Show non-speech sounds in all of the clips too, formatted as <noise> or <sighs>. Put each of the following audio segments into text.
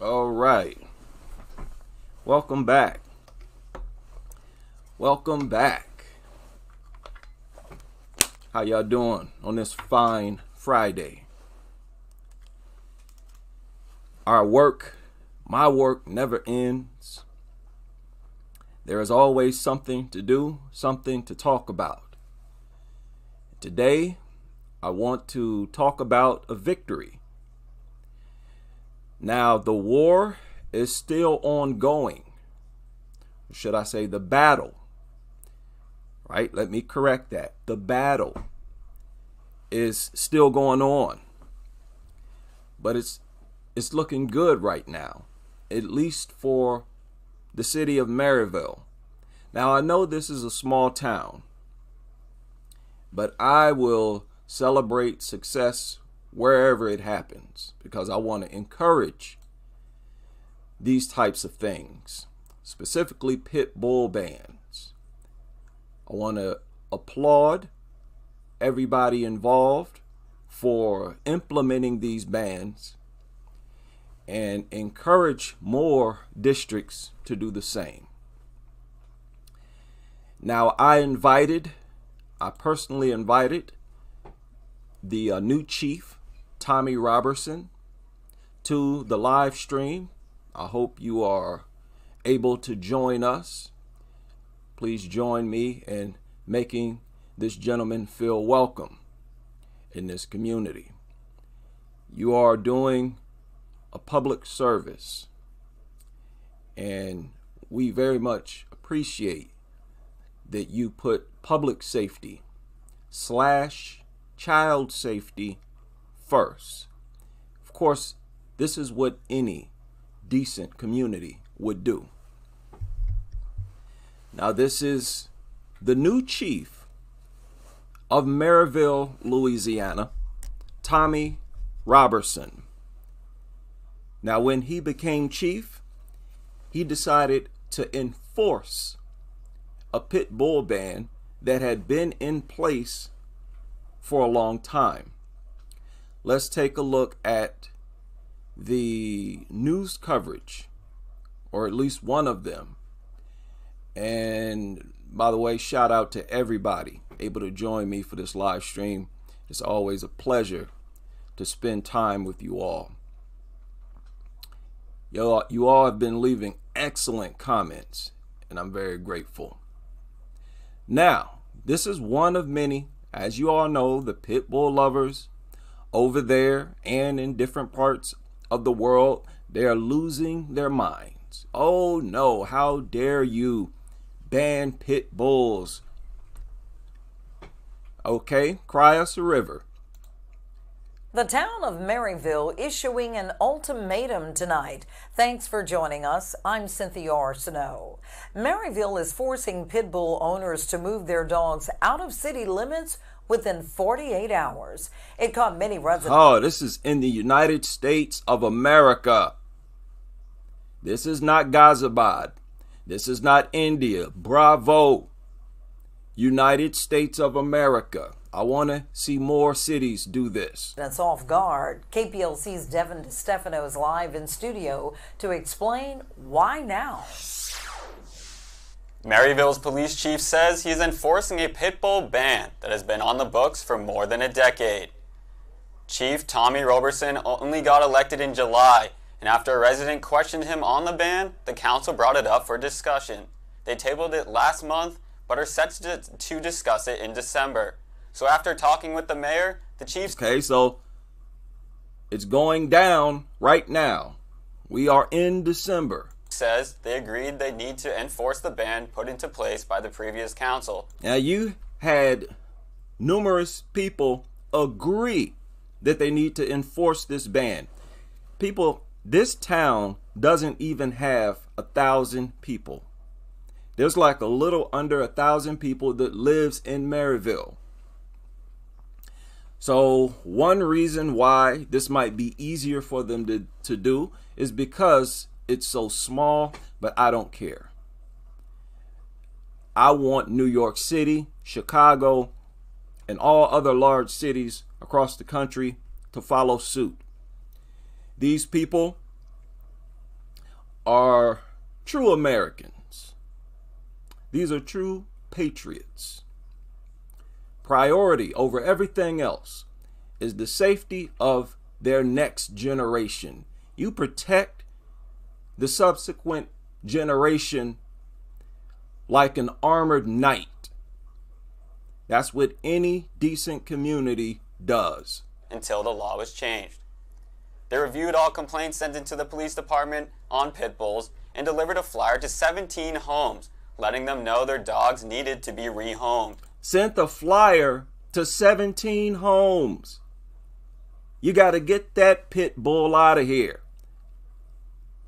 All right. Welcome back. Welcome back. How y'all doing on this fine Friday? Our work, my work never ends. There is always something to do, something to talk about. Today, I want to talk about a victory. Now, the war is still ongoing. Should I say the battle? Right? Let me correct that. The battle is still going on. But it's it's looking good right now, at least for the city of Merryville. Now, I know this is a small town, but I will celebrate success wherever it happens because I want to encourage these types of things, specifically pit bull bands. I want to applaud everybody involved for implementing these bans and encourage more districts to do the same. Now, I invited, I personally invited the uh, new chief, Tommy Robberson, to the live stream. I hope you are able to join us. Please join me in making this gentleman feel welcome in this community. You are doing a public service, and we very much appreciate that you put public safety slash child safety first. Of course, this is what any decent community would do. Now, this is the new chief of Merryville, Louisiana, Tommy Robberson. Now, when he became chief, he decided to enforce a pit bull ban that had been in place for a long time. Let's take a look at the news coverage, or at least one of them. And by the way, shout out to everybody able to join me for this live stream. It's always a pleasure to spend time with you all. You all, you all have been leaving excellent comments, and I'm very grateful. Now, this is one of many as you all know, the pit bull lovers over there and in different parts of the world, they are losing their minds. Oh no, how dare you ban pit bulls? Okay, cry us a river. The town of Merryville issuing an ultimatum tonight. Thanks for joining us. I'm Cynthia Arsenault. Merryville is forcing pit bull owners to move their dogs out of city limits within 48 hours. It caught many residents. Oh, this is in the United States of America. This is not Ghaziabad. This is not India. Bravo. United States of America. I want to see more cities do this. That's off guard. KPLC's Devin DeStefano is live in studio to explain why now. Merryville's police chief says he's enforcing a pit bull ban that has been on the books for more than a decade. Chief Tommy Robberson only got elected in July, and after a resident questioned him on the ban, the council brought it up for discussion. They tabled it last month, but are set to, to discuss it in December. So after talking with the mayor, the chiefs. Okay, so it's going down right now. We are in December. Says they agreed they need to enforce the ban put into place by the previous council. Now, you had numerous people agree that they need to enforce this ban. People, this town doesn't even have a thousand people. There's like a little under a thousand people that lives in Merryville. So one reason why this might be easier for them to, to do is because it's so small, but I don't care. I want New York City, Chicago, and all other large cities across the country to follow suit. These people are true Americans. These are true patriots. Priority over everything else is the safety of their next generation. You protect the subsequent generation like an armored knight. That's what any decent community does. Until the law was changed. They reviewed all complaints sent into the police department on pit bulls and delivered a flyer to 17 homes, letting them know their dogs needed to be rehomed. Sent the flyer to 17 homes. You got to get that pit bull out of here.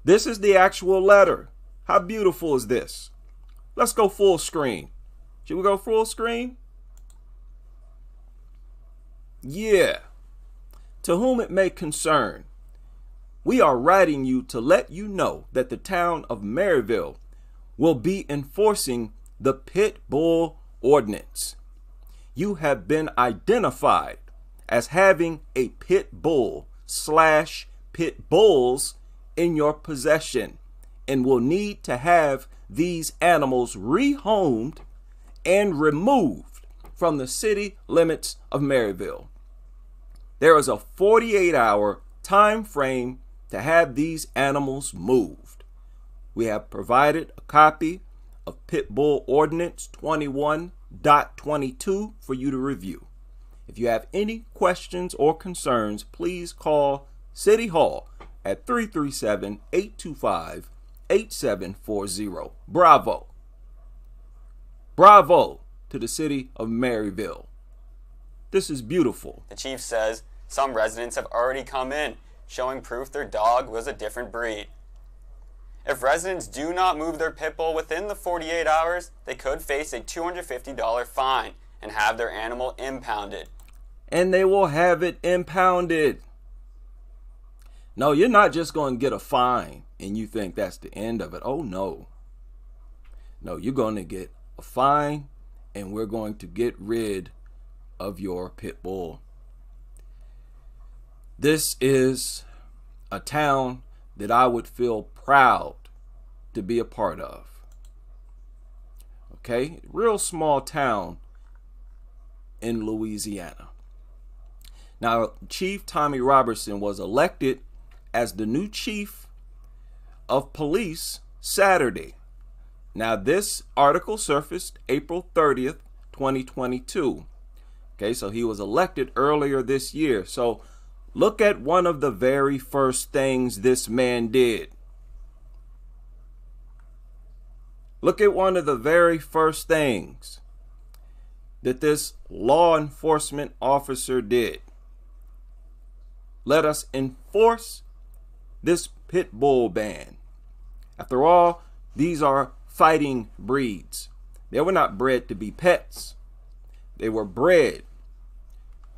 This is the actual letter. How beautiful is this? Let's go full screen. Should we go full screen? Yeah. To whom it may concern, we are writing you to let you know that the town of Merryville will be enforcing the Pit Bull Ordinance. You have been identified as having a pit bull slash pit bulls in your possession and will need to have these animals rehomed and removed from the city limits of Merryville. There is a 48 hour time frame to have these animals moved. We have provided a copy of Pit Bull Ordinance 21.22 for you to review. If you have any questions or concerns, please call City Hall at 337 825 8740. Bravo. Bravo to the city of Merryville. This is beautiful. The chief says some residents have already come in, showing proof their dog was a different breed. If residents do not move their pit bull within the 48 hours, they could face a $250 fine and have their animal impounded. And they will have it impounded. No, you're not just going to get a fine and you think that's the end of it. Oh, no. No, you're going to get a fine and we're going to get rid of your pit bull. This is a town that I would feel proud to be a part of. Okay, real small town in Louisiana. Now, Chief Tommy Robberson was elected as the new chief of police Saturday. Now, this article surfaced April 30th, 2022. Okay, so he was elected earlier this year. So Look at one of the very first things this man did. Look at one of the very first things that this law enforcement officer did. Let us enforce this pit bull ban. After all, these are fighting breeds. They were not bred to be pets. They were bred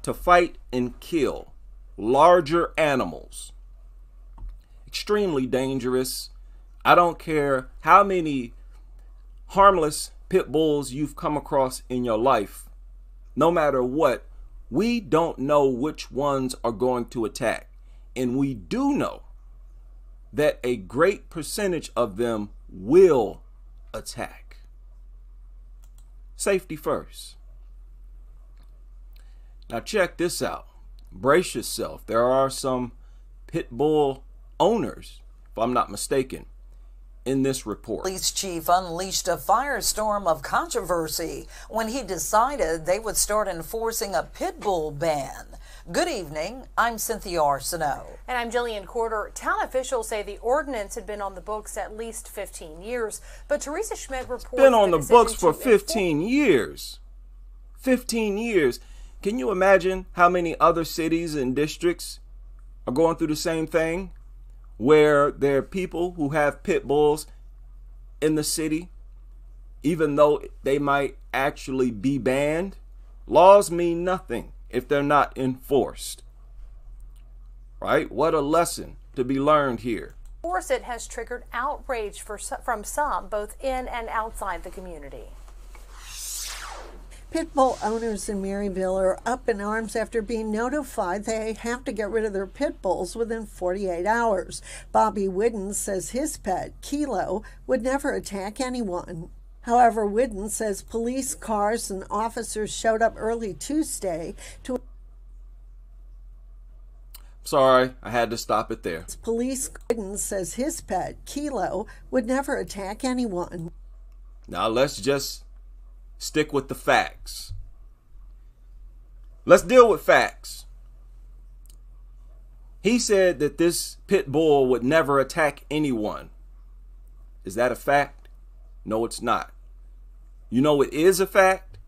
to fight and kill larger animals. Extremely dangerous. I don't care how many harmless pit bulls you've come across in your life. No matter what, we don't know which ones are going to attack. And we do know that a great percentage of them will attack. Safety first. Now, check this out brace yourself. There are some pit bull owners, if I'm not mistaken, in this report. Police chief unleashed a firestorm of controversy when he decided they would start enforcing a pit bull ban. Good evening. I'm Cynthia Arsenault. And I'm Jillian Corder. Town officials say the ordinance had been on the books at least 15 years, but Teresa Schmidt reports it's been on the, the books for 15 years. 15 years. Can you imagine how many other cities and districts are going through the same thing? Where there are people who have pit bulls in the city, even though they might actually be banned? Laws mean nothing if they're not enforced. Right? What a lesson to be learned here. Force it has triggered outrage for, from some, both in and outside the community. Pit bull owners in Merryville are up in arms after being notified they have to get rid of their pit bulls within 48 hours. Bobby Whidden says his pet, Kilo, would never attack anyone. However, Whidden says police cars and officers showed up early Tuesday to Sorry, I had to stop it there. Police Whidden says his pet, Kilo, would never attack anyone. Now let's just stick with the facts. Let's deal with facts. He said that this pit bull would never attack anyone. Is that a fact? No, it's not. You know, it is a fact.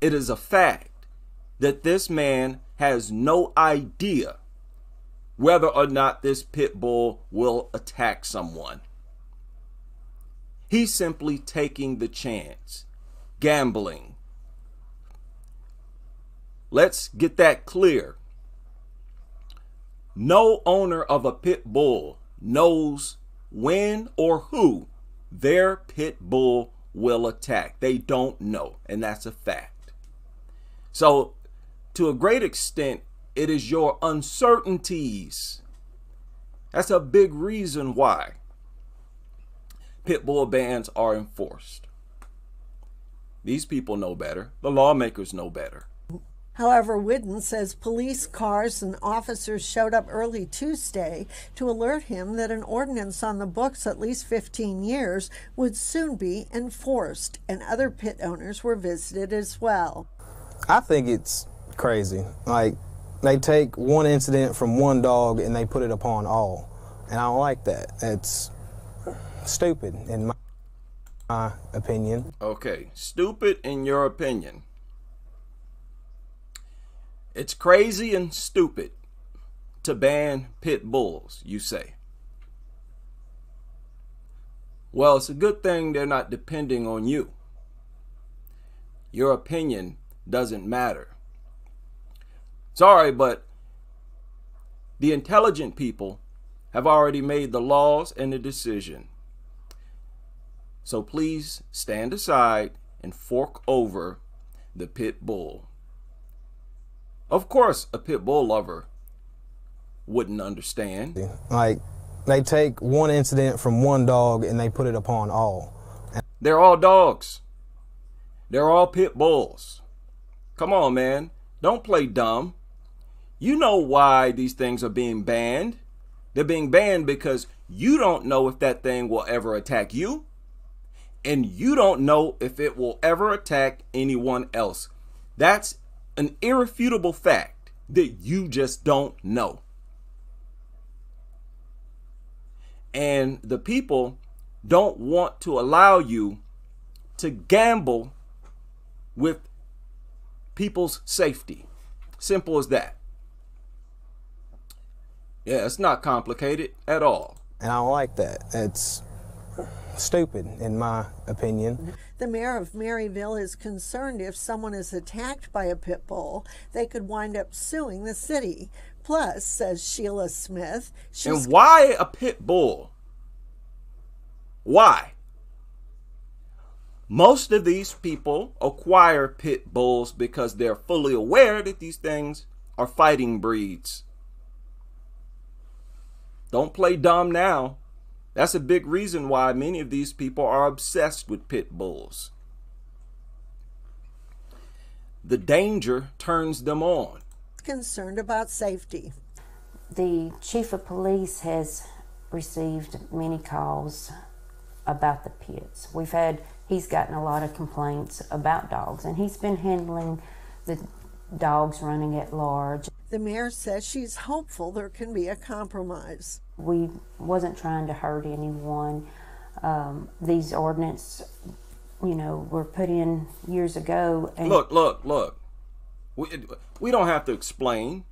It is a fact that this man has no idea whether or not this pit bull will attack someone. He's simply taking the chance, gambling. Let's get that clear. No owner of a pit bull knows when or who their pit bull will attack. They don't know, and that's a fact. So, to a great extent, it is your uncertainties. That's a big reason why pit bull bans are enforced. These people know better. The lawmakers know better. However, Whidden says police cars and officers showed up early Tuesday to alert him that an ordinance on the books at least 15 years would soon be enforced, and other pit owners were visited as well. I think it's crazy. Like, they take one incident from one dog and they put it upon all. And I don't like that. It's stupid, in my, my opinion. Okay, stupid in your opinion. It's crazy and stupid to ban pit bulls, you say. Well, it's a good thing they're not depending on you. Your opinion doesn't matter. Sorry, but the intelligent people have already made the laws and the decision. So please stand aside and fork over the pit bull. Of course, a pit bull lover wouldn't understand. Like, they take one incident from one dog and they put it upon all. They're all dogs. They're all pit bulls. Come on, man. Don't play dumb. You know why these things are being banned. They're being banned because you don't know if that thing will ever attack you. And you don't know if it will ever attack anyone else. That's an irrefutable fact that you just don't know. And the people don't want to allow you to gamble with people's safety. Simple as that. Yeah, it's not complicated at all. And I like that. It's stupid, in my opinion. The mayor of Merryville is concerned if someone is attacked by a pit bull, they could wind up suing the city. Plus, says Sheila Smith, she's. And why a pit bull? Why? Most of these people acquire pit bulls because they're fully aware that these things are fighting breeds. Don't play dumb now. That's a big reason why many of these people are obsessed with pit bulls. The danger turns them on. Concerned about safety. The chief of police has received many calls about the pits. We've had, he's gotten a lot of complaints about dogs, and he's been handling the dogs running at large. The mayor says she's hopeful there can be a compromise. We wasn't trying to hurt anyone. Um, these ordinance, you know, were put in years ago. And look, look, look. We, we don't have to explain.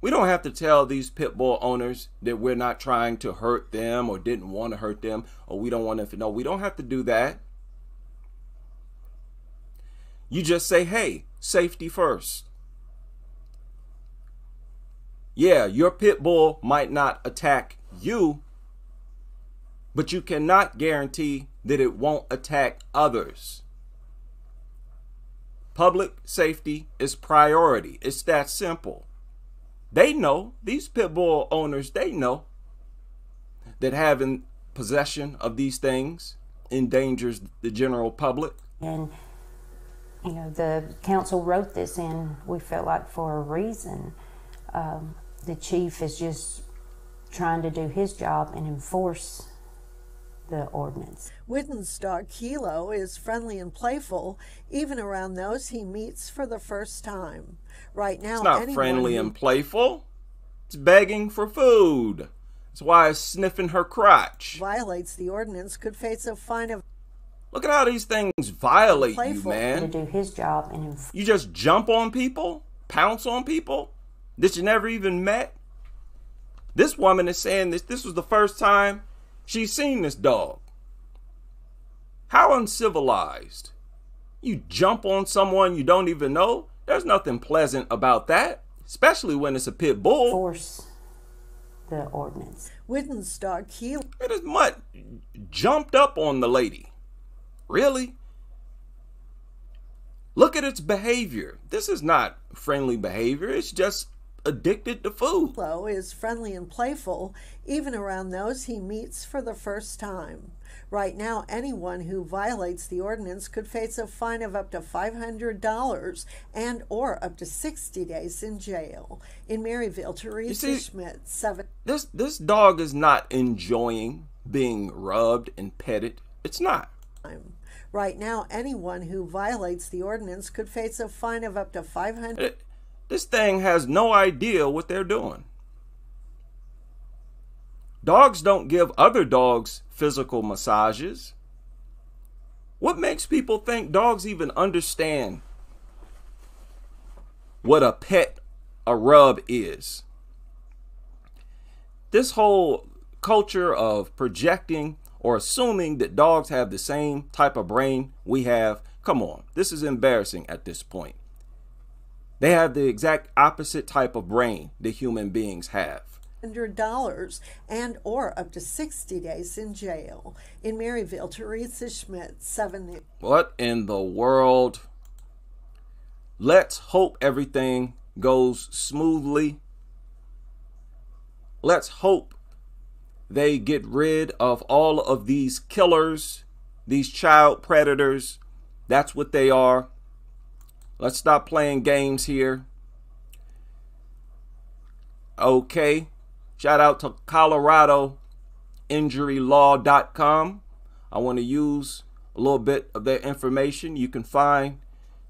We don't have to tell these pit bull owners that we're not trying to hurt them or didn't want to hurt them or we don't want to. No, we don't have to do that. You just say, hey, safety first. Yeah, your pit bull might not attack you, but you cannot guarantee that it won't attack others. Public safety is priority. It's that simple. They know, these pit bull owners, they know that having possession of these things endangers the general public. And, you know, the council wrote this in, we felt like for a reason. Um, the chief is just trying to do his job and enforce the ordinance. Whidden's dog Kilo is friendly and playful, even around those he meets for the first time. Right now, it's not friendly and playful. It's begging for food. That's why it's sniffing her crotch. Violates the ordinance could face a fine of. Look at how these things violate playful. you, man. To do his job and. You just jump on people, pounce on people that you never even met. This woman is saying this. This was the first time she's seen this dog. How uncivilized. You jump on someone you don't even know. There's nothing pleasant about that, especially when it's a pit bull. Force the ordinance. Whidden's dog he it is mutt jumped up on the lady. Really? Look at its behavior. This is not friendly behavior. It's just addicted to food. Flo is friendly and playful, even around those he meets for the first time. Right now, anyone who violates the ordinance could face a fine of up to $500 and or up to 60 days in jail. In Merryville, Teresa see, Schmidt, 7. This, this dog is not enjoying being rubbed and petted. It's not. Right now, anyone who violates the ordinance could face a fine of up to 500 this thing has no idea what they're doing. Dogs don't give other dogs physical massages. What makes people think dogs even understand what a pet, a rub is? This whole culture of projecting or assuming that dogs have the same type of brain we have, come on, this is embarrassing at this point. They have the exact opposite type of brain that human beings have. $100 and or up to 60 days in jail. In Merryville, Teresa Schmidt, 7 What in the world? Let's hope everything goes smoothly. Let's hope they get rid of all of these killers, these child predators. That's what they are. Let's stop playing games here. Okay. Shout out to ColoradoInjuryLaw.com. I want to use a little bit of their information. You can find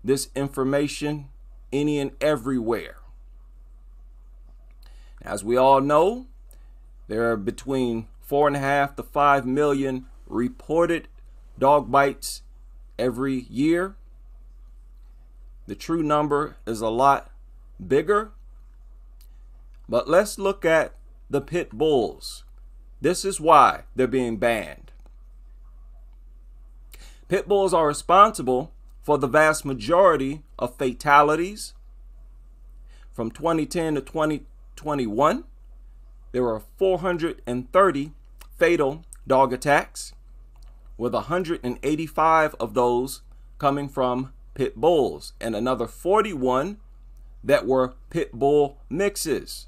this information any and everywhere. As we all know, there are between four and a half to five million reported dog bites every year. The true number is a lot bigger. But let's look at the pit bulls. This is why they're being banned. Pit bulls are responsible for the vast majority of fatalities. From 2010 to 2021, there were 430 fatal dog attacks, with 185 of those coming from pit bulls and another 41 that were pit bull mixes.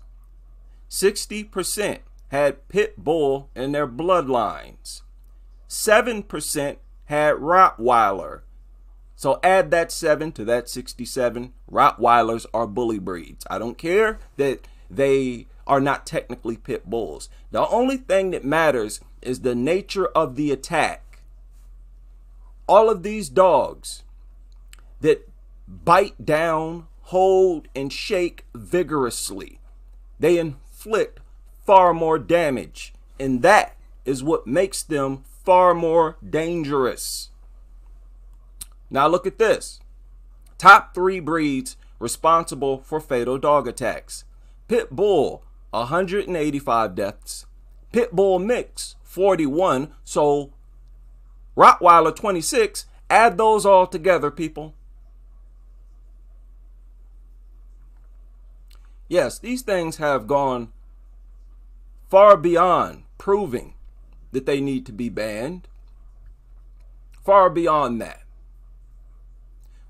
60% had pit bull in their bloodlines. 7% had Rottweiler. So add that 7 to that 67. Rottweilers are bully breeds. I don't care that they are not technically pit bulls. The only thing that matters is the nature of the attack. All of these dogs that bite down, hold, and shake vigorously. They inflict far more damage, and that is what makes them far more dangerous. Now, look at this top three breeds responsible for fatal dog attacks Pit Bull, 185 deaths, Pit Bull Mix, 41. So, Rottweiler, 26. Add those all together, people. Yes, these things have gone far beyond proving that they need to be banned. Far beyond that.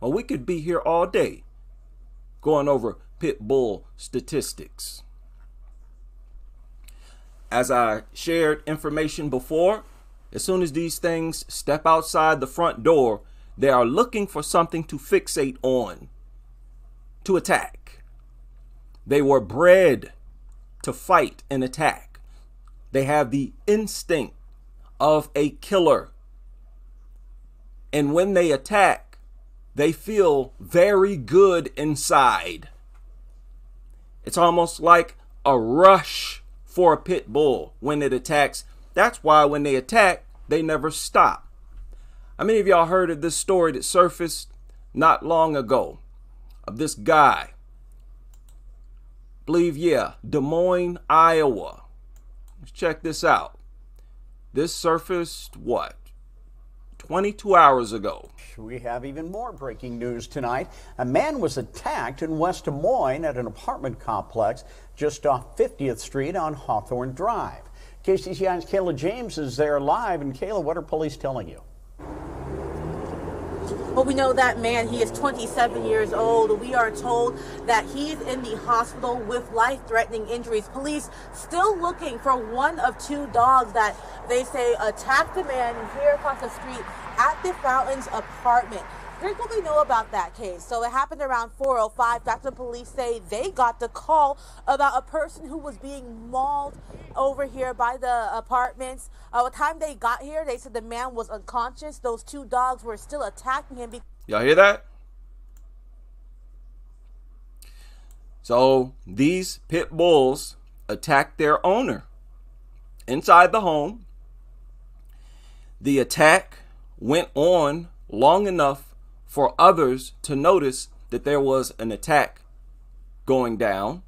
Well, we could be here all day going over pit bull statistics. As I shared information before, as soon as these things step outside the front door, they are looking for something to fixate on, to attack. They were bred to fight and attack. They have the instinct of a killer. And when they attack, they feel very good inside. It's almost like a rush for a pit bull when it attacks. That's why when they attack, they never stop. How many of y'all heard of this story that surfaced not long ago of this guy? Believe, yeah, Des Moines, Iowa. Let's check this out. This surfaced what? 22 hours ago. We have even more breaking news tonight. A man was attacked in West Des Moines at an apartment complex just off 50th Street on Hawthorne Drive. KCCI's Kayla James is there live. And Kayla, what are police telling you? Well, we know that man, he is 27 years old. We are told that he's in the hospital with life threatening injuries. Police still looking for one of two dogs that they say attacked the man here across the street at the Fountains apartment. We know about that case. So it happened around 4:05. That's when police say they got the call about a person who was being mauled over here by the apartments. Uh, the time they got here, they said the man was unconscious. Those two dogs were still attacking him. Y'all hear that? So these pit bulls attacked their owner inside the home. The attack went on long enough for others to notice that there was an attack going down.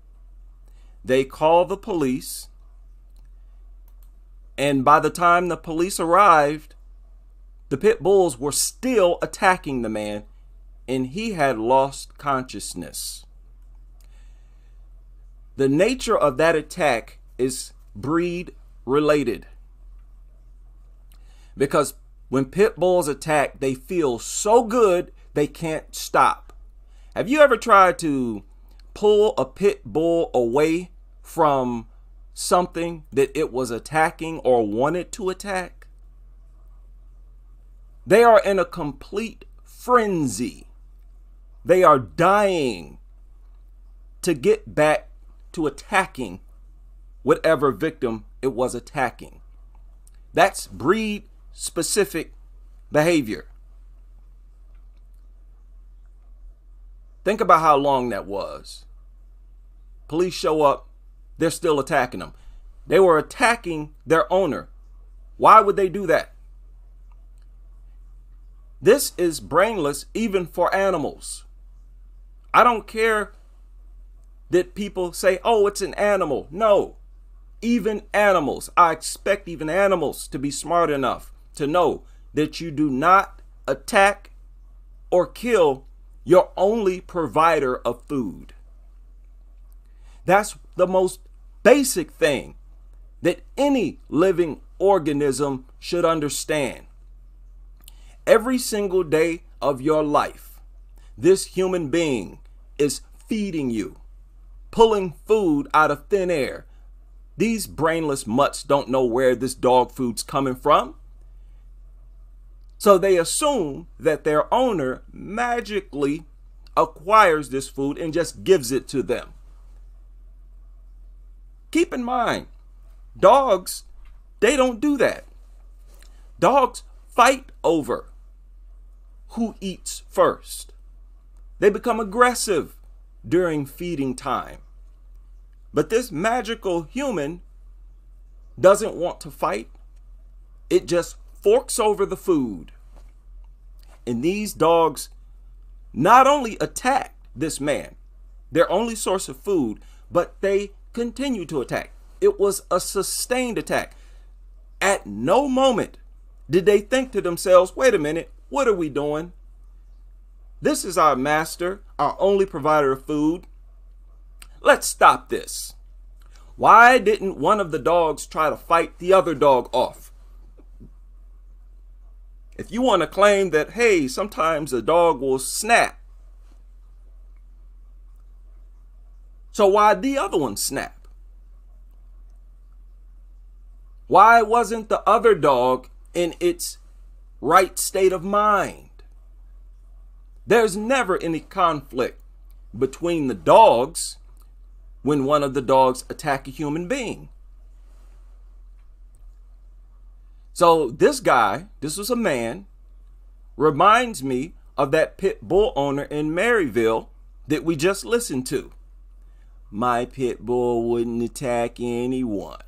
They call the police. And by the time the police arrived, the pit bulls were still attacking the man, and he had lost consciousness. The nature of that attack is breed related. Because when pit bulls attack, they feel so good they can't stop. Have you ever tried to pull a pit bull away from something that it was attacking or wanted to attack? They are in a complete frenzy. They are dying to get back to attacking whatever victim it was attacking. That's breed specific behavior. Think about how long that was. Police show up, they're still attacking them. They were attacking their owner. Why would they do that? This is brainless even for animals. I don't care that people say, oh, it's an animal. No, even animals, I expect even animals to be smart enough to know that you do not attack or kill your only provider of food. That's the most basic thing that any living organism should understand. Every single day of your life, this human being is feeding you, pulling food out of thin air. These brainless mutts don't know where this dog food's coming from. So they assume that their owner magically acquires this food and just gives it to them. Keep in mind, dogs, they don't do that. Dogs fight over who eats first. They become aggressive during feeding time. But this magical human doesn't want to fight. It just forks over the food. And these dogs not only attacked this man, their only source of food, but they continued to attack. It was a sustained attack. At no moment did they think to themselves, wait a minute, what are we doing? This is our master, our only provider of food. Let's stop this. Why didn't one of the dogs try to fight the other dog off? If you want to claim that, hey, sometimes a dog will snap. So why the other one snap? Why wasn't the other dog in its right state of mind? There's never any conflict between the dogs when one of the dogs attack a human being. So this guy, this was a man, reminds me of that pit bull owner in Merryville that we just listened to. My pit bull wouldn't attack anyone.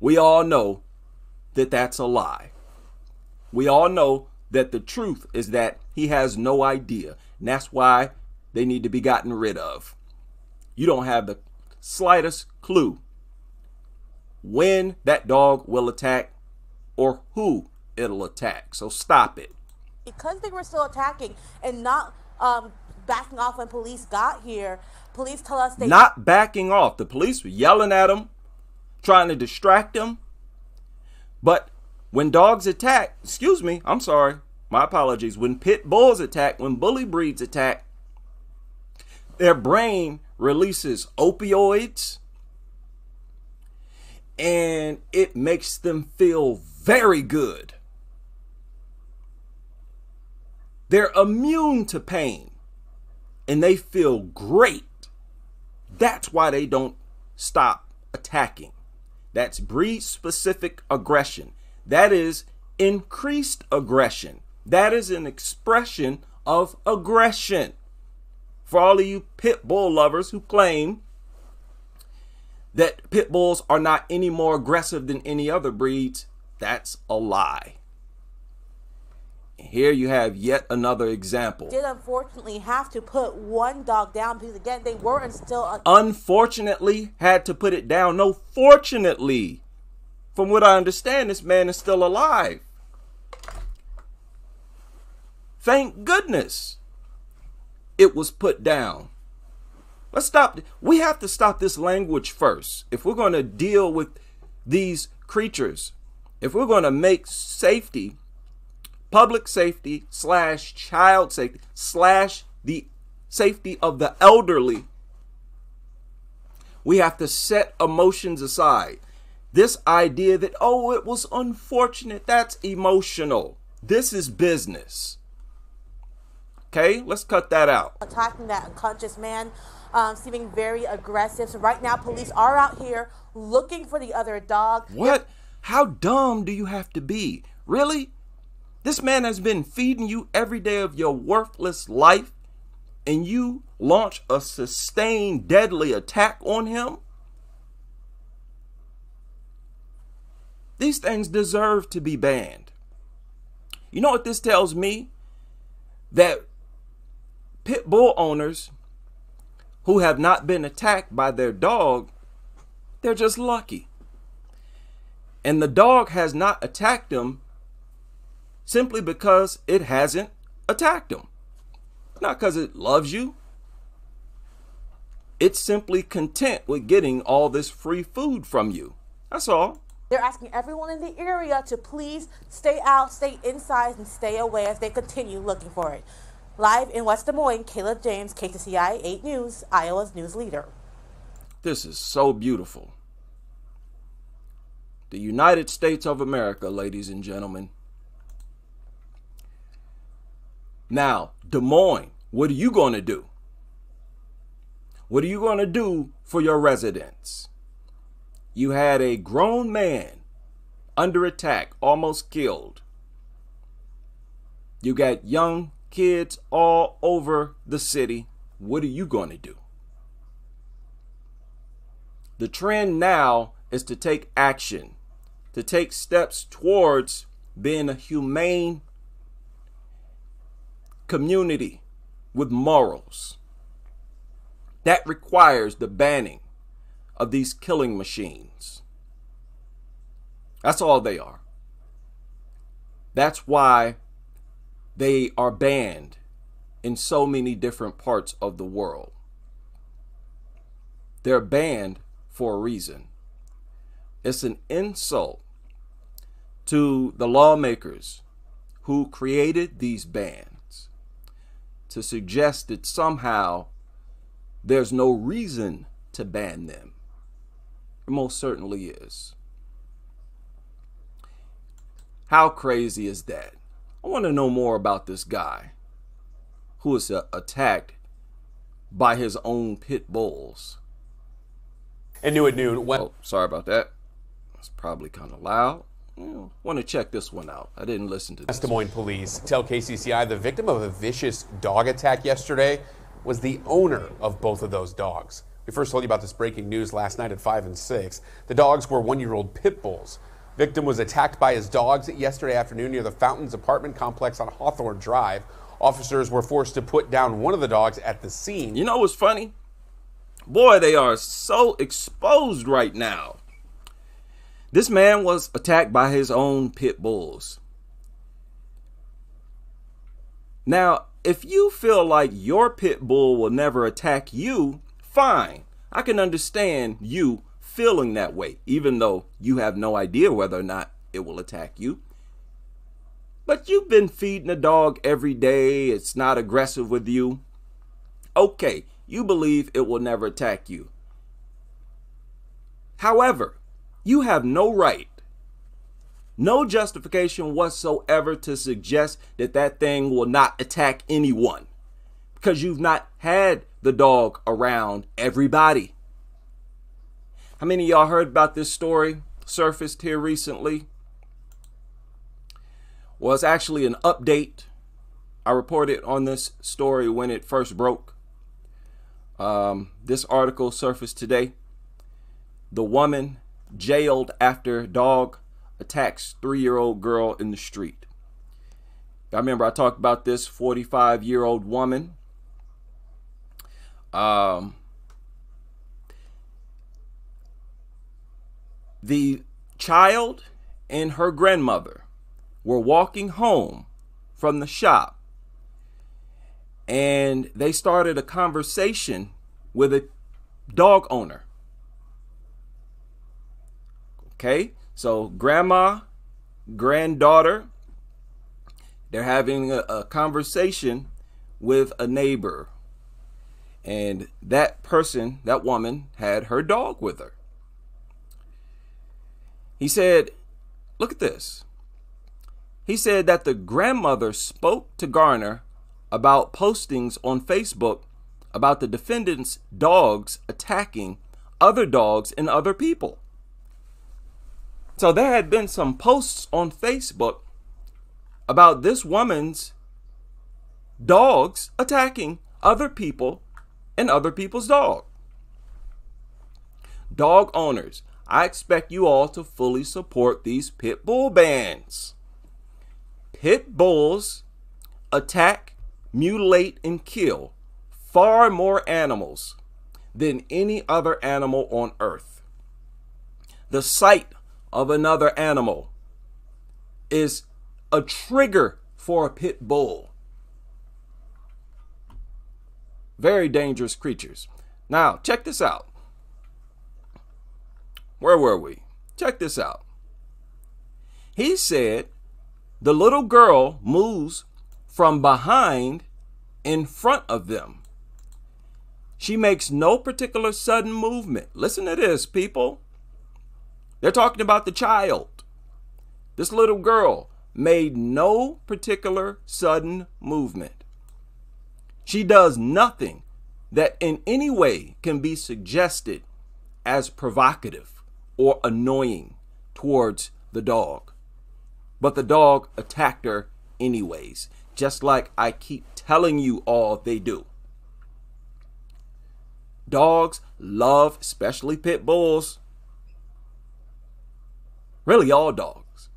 We all know that that's a lie. We all know that the truth is that he has no idea. And that's why they need to be gotten rid of. You don't have the slightest clue when that dog will attack or who it'll attack. So stop it. Because they were still attacking and not um, backing off when police got here, police tell us they. Not backing off. The police were yelling at them, trying to distract them. But when dogs attack, excuse me, I'm sorry, my apologies. When pit bulls attack, when bully breeds attack, their brain releases opioids and it makes them feel very good. They're immune to pain and they feel great. That's why they don't stop attacking. That's breed specific aggression. That is increased aggression. That is an expression of aggression. For all of you pit bull lovers who claim that pit bulls are not any more aggressive than any other breeds, that's a lie. Here you have yet another example. Did unfortunately have to put one dog down because again they weren't still. Unfortunately, had to put it down. No, fortunately, from what I understand, this man is still alive. Thank goodness it was put down. Let's stop. We have to stop this language first. If we're going to deal with these creatures, if we're going to make safety, public safety slash child safety slash the safety of the elderly, we have to set emotions aside. This idea that, oh, it was unfortunate, that's emotional. This is business. Okay, let's cut that out. Attacking that unconscious man, um, seeming very aggressive. So right now, police are out here looking for the other dog. What? How dumb do you have to be? Really? This man has been feeding you every day of your worthless life, and you launch a sustained deadly attack on him? These things deserve to be banned. You know what this tells me? That pit bull owners who have not been attacked by their dog, they're just lucky. And the dog has not attacked them simply because it hasn't attacked them. Not because it loves you. It's simply content with getting all this free food from you. That's all. They're asking everyone in the area to please stay out, stay inside, and stay away as they continue looking for it. Live in West Des Moines, Kayla James, KCCI 8 News, Iowa's news leader. This is so beautiful. The United States of America, ladies and gentlemen. Now, Des Moines, what are you going to do? What are you going to do for your residents? You had a grown man under attack, almost killed. You got young kids all over the city. What are you going to do? The trend now is to take action, to take steps towards being a humane community with morals. That requires the banning of these killing machines. That's all they are. That's why they are banned in so many different parts of the world. They're banned for a reason. It's an insult to the lawmakers who created these bans to suggest that somehow there's no reason to ban them. It most certainly is. How crazy is that? I want to know more about this guy who was uh, attacked by his own pit bulls. And new at noon. When- oh, sorry about that. It's probably kind of loud. Yeah, want to check this one out. I didn't listen to this. Des Moines police tell KCCI the victim of a vicious dog attack yesterday was the owner of both of those dogs. We first told you about this breaking news last night at 5 and 6. The dogs were one year old pit bulls. Victim was attacked by his dogs yesterday afternoon near the Fountains apartment complex on Hawthorne Drive. Officers were forced to put down one of the dogs at the scene. You know what's funny? Boy, they are so exposed right now. This man was attacked by his own pit bulls. Now, if you feel like your pit bull will never attack you, fine. I can understand you feeling that way, even though you have no idea whether or not it will attack you. But you've been feeding a dog every day, it's not aggressive with you. Okay, you believe it will never attack you. However, you have no right, no justification whatsoever to suggest that that thing will not attack anyone because you've not had the dog around everybody. How many of y'all heard about this story surfaced here recently? Well, actually an update. I reported on this story when it first broke. Um, this article surfaced today. The woman jailed after dog attacks three-year-old girl in the street. I remember I talked about this 45-year-old woman. Um, the child and her grandmother were walking home from the shop and they started a conversation with a dog owner. Okay, so grandma, granddaughter, they're having a, a conversation with a neighbor. And that person, that woman, had her dog with her. He said, Look at this. He said that the grandmother spoke to Garner about postings on Facebook about the defendant's dogs attacking other dogs and other people. So there had been some posts on Facebook about this woman's dogs attacking other people and other people's dog. Dog owners, I expect you all to fully support these pit bull bans. Pit bulls attack, mutilate, and kill far more animals than any other animal on earth. The sight of another animal is a trigger for a pit bull. Very dangerous creatures. Now, check this out. Where were we? Check this out. He said the little girl moves from behind in front of them. She makes no particular sudden movement. Listen to this, people. They're talking about the child. This little girl made no particular sudden movement. She does nothing that in any way can be suggested as provocative or annoying towards the dog. But the dog attacked her anyways, just like I keep telling you all they do. Dogs love, especially pit bulls, really all dogs.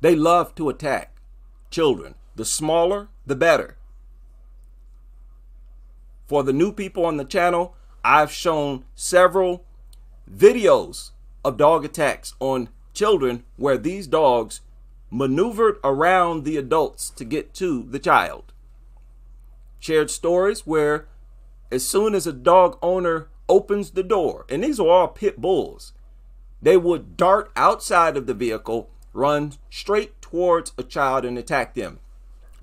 They love to attack children. The smaller, the better. For the new people on the channel, I've shown several videos of dog attacks on children where these dogs maneuvered around the adults to get to the child. Shared stories where as soon as a dog owner opens the door, and these are all pit bulls, they would dart outside of the vehicle run straight towards a child and attack them.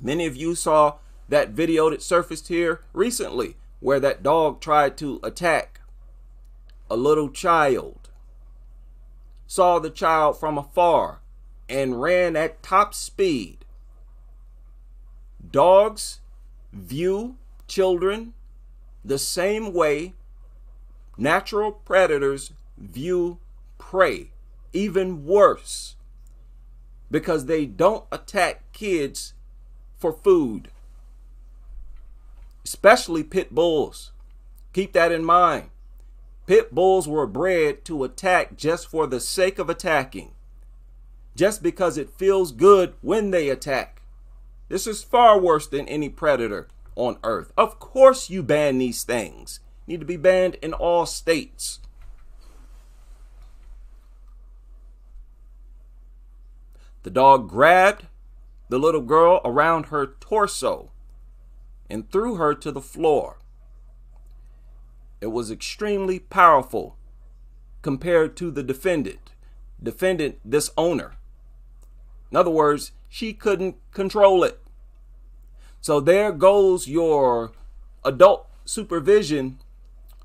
Many of you saw that video that surfaced here recently where that dog tried to attack a little child. Saw the child from afar and ran at top speed. Dogs view children the same way natural predators view prey, even worse, because they don't attack kids for food, especially pit bulls. Keep that in mind. Pit bulls were bred to attack just for the sake of attacking, just because it feels good when they attack. This is far worse than any predator on earth. Of course, you ban these things. Need to be banned in all states. The dog grabbed the little girl around her torso and threw her to the floor. It was extremely powerful compared to the defendant. Defendant, this owner. In other words, she couldn't control it. So there goes your adult supervision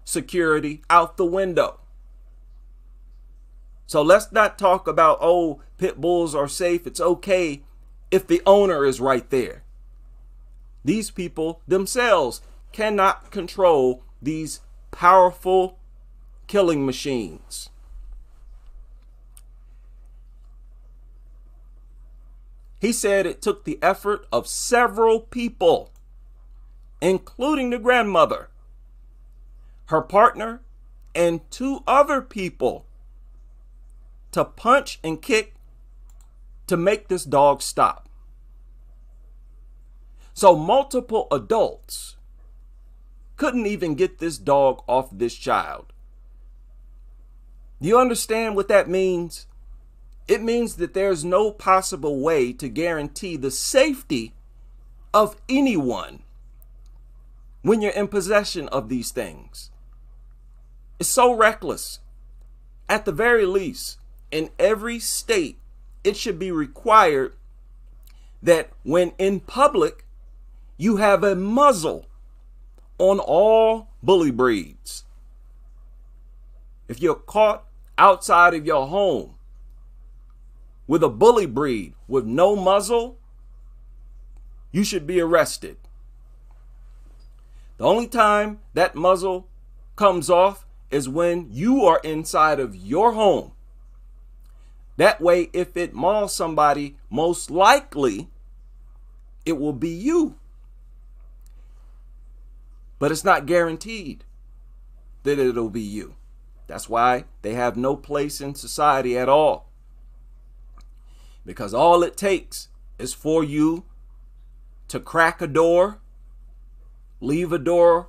security out the window. So let's not talk about, oh, pit bulls are safe. It's okay if the owner is right there. These people themselves cannot control these powerful killing machines. He said it took the effort of several people, including the grandmother, her partner, and two other people to punch and kick to make this dog stop. So multiple adults couldn't even get this dog off this child. Do you understand what that means? It means that there's no possible way to guarantee the safety of anyone when you're in possession of these things. It's so reckless. At the very least, in every state, it should be required that when in public, you have a muzzle on all bully breeds. If you're caught outside of your home with a bully breed with no muzzle, you should be arrested. The only time that muzzle comes off is when you are inside of your home. That way, if it mauls somebody, most likely it will be you. But it's not guaranteed that it'll be you. That's why they have no place in society at all because all it takes is for you to crack a door, leave a door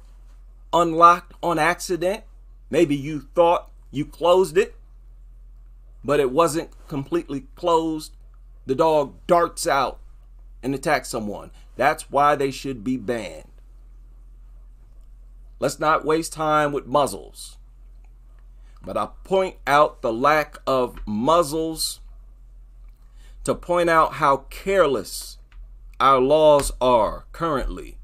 unlocked on accident. Maybe you thought you closed it, but it wasn't completely closed. The dog darts out and attacks someone. That's why they should be banned. Let's not waste time with muzzles. But I point out the lack of muzzles to point out how careless our laws are currently.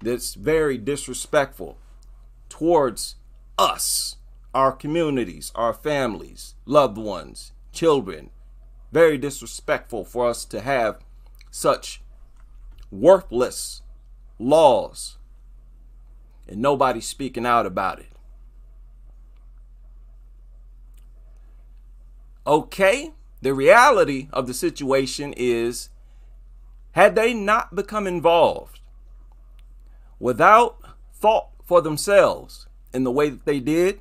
That's very disrespectful towards us, our communities, our families, loved ones, children. Very disrespectful for us to have such worthless laws and nobody's speaking out about it. Okay, the reality of the situation is had they not become involved without thought for themselves in the way that they did,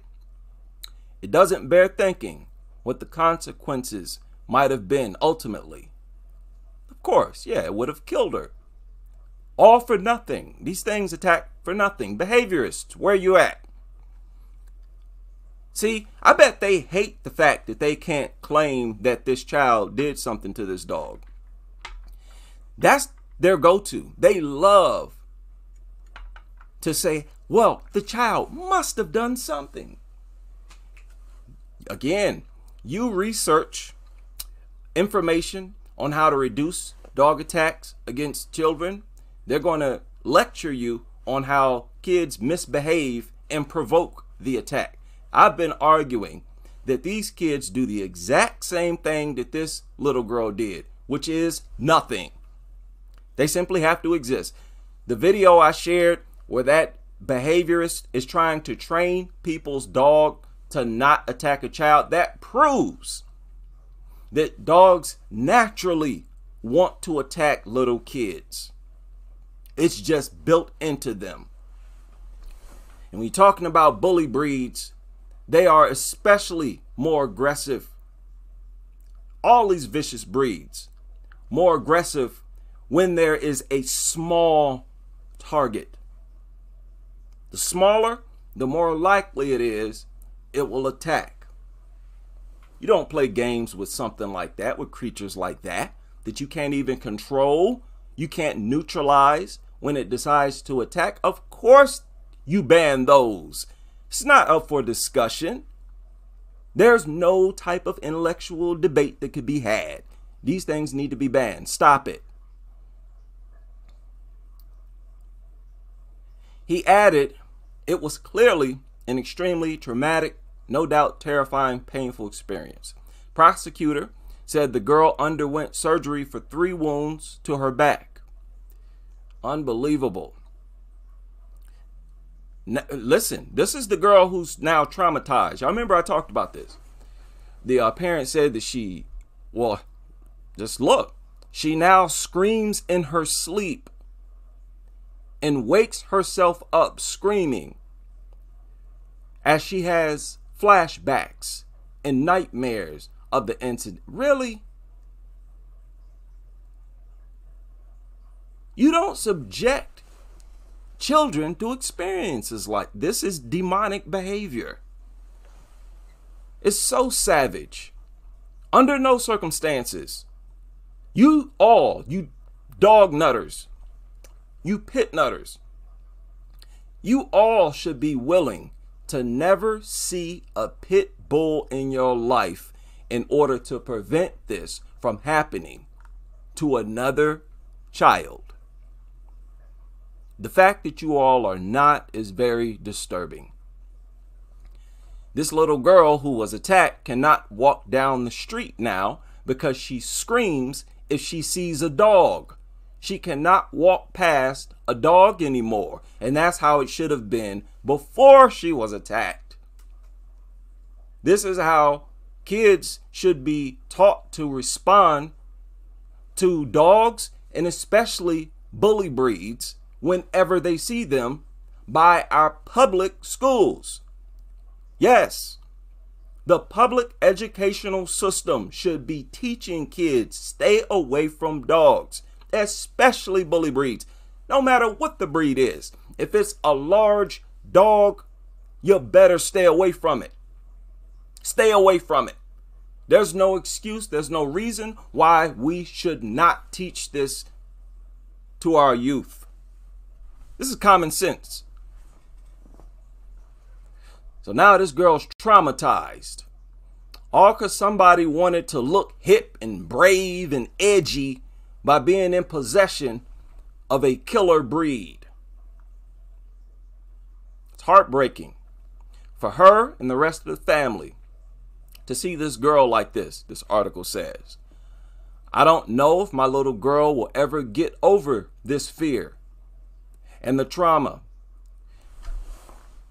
it doesn't bear thinking what the consequences might have been ultimately. Of course, yeah, it would have killed her. All for nothing. These things attack for nothing. Behaviorists, where you at? See, I bet they hate the fact that they can't claim that this child did something to this dog. That's their go to. They love to say, well, the child must have done something. Again, you research information on how to reduce dog attacks against children. They're going to lecture you on how kids misbehave and provoke the attack. I've been arguing that these kids do the exact same thing that this little girl did, which is nothing. They simply have to exist. The video I shared where that behaviorist is trying to train people's dog to not attack a child, that proves that dogs naturally want to attack little kids. It's just built into them. And when you're talking about bully breeds, they are especially more aggressive. All these vicious breeds, more aggressive when there is a small target. The smaller, the more likely it is it will attack. You don't play games with something like that, with creatures like that, that you can't even control, you can't neutralize when it decides to attack. Of course, you ban those. It's not up for discussion. There's no type of intellectual debate that could be had. These things need to be banned. Stop it. He added, it was clearly an extremely traumatic, no doubt terrifying, painful experience. Prosecutor said the girl underwent surgery for three wounds to her back. Unbelievable. Now, listen, this is the girl who's now traumatized. Y'all remember I talked about this. The uh, parent said that she, well, just look, she now screams in her sleep and wakes herself up screaming as she has flashbacks and nightmares of the incident. Really? You don't subject children to experiences like this is demonic behavior. It's so savage. Under no circumstances, you all, you dog nutters, you pit nutters, you all should be willing to never see a pit bull in your life in order to prevent this from happening to another child. The fact that you all are not is very disturbing. This little girl who was attacked cannot walk down the street now because she screams if she sees a dog. She cannot walk past a dog anymore. And that's how it should have been before she was attacked. This is how kids should be taught to respond to dogs and especially bully breeds whenever they see them by our public schools. Yes, the public educational system should be teaching kids stay away from dogs especially bully breeds, no matter what the breed is. If it's a large dog, you better stay away from it. Stay away from it. There's no excuse, there's no reason why we should not teach this to our youth. This is common sense. So now this girl's traumatized. All because somebody wanted to look hip and brave and edgy by being in possession of a killer breed. It's heartbreaking for her and the rest of the family to see this girl like this, this article says. I don't know if my little girl will ever get over this fear and the trauma.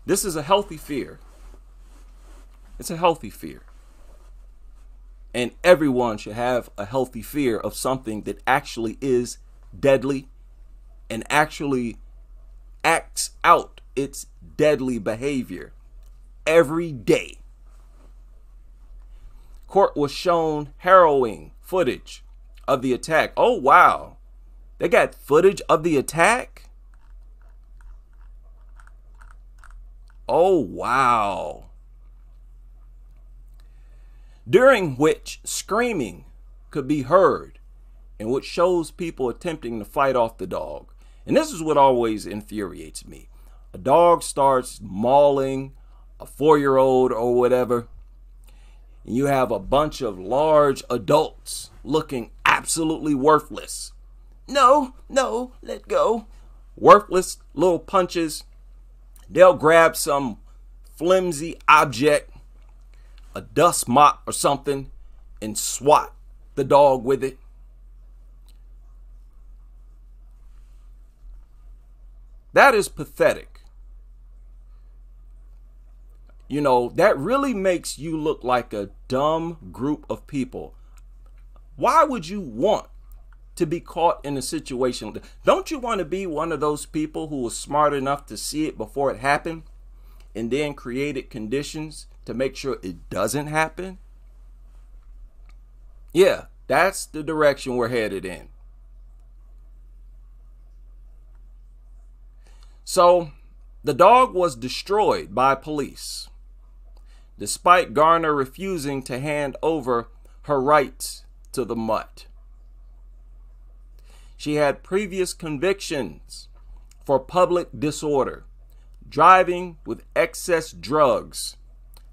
This is a healthy fear. It's a healthy fear. And everyone should have a healthy fear of something that actually is deadly and actually acts out its deadly behavior every day. Court was shown harrowing footage of the attack. Oh, wow. They got footage of the attack? Oh, wow during which screaming could be heard and which shows people attempting to fight off the dog. And this is what always infuriates me. A dog starts mauling a four year old or whatever, and you have a bunch of large adults looking absolutely worthless. No, no, let go. Worthless little punches. They'll grab some flimsy object, a dust mop or something, and swat the dog with it. That is pathetic. You know, that really makes you look like a dumb group of people. Why would you want to be caught in a situation? Don't you want to be one of those people who was smart enough to see it before it happened and then created conditions to make sure it doesn't happen? Yeah, that's the direction we're headed in. So, the dog was destroyed by police, despite Garner refusing to hand over her rights to the mutt. She had previous convictions for public disorder, driving with excess drugs,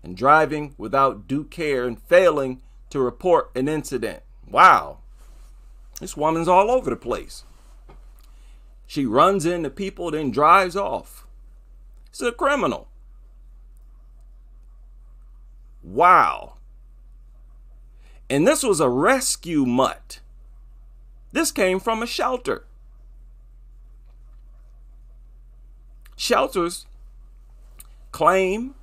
and driving without due care and failing to report an incident. Wow, this woman's all over the place. She runs into people, then drives off. She's a criminal. Wow. And this was a rescue mutt. This came from a shelter. Shelters claim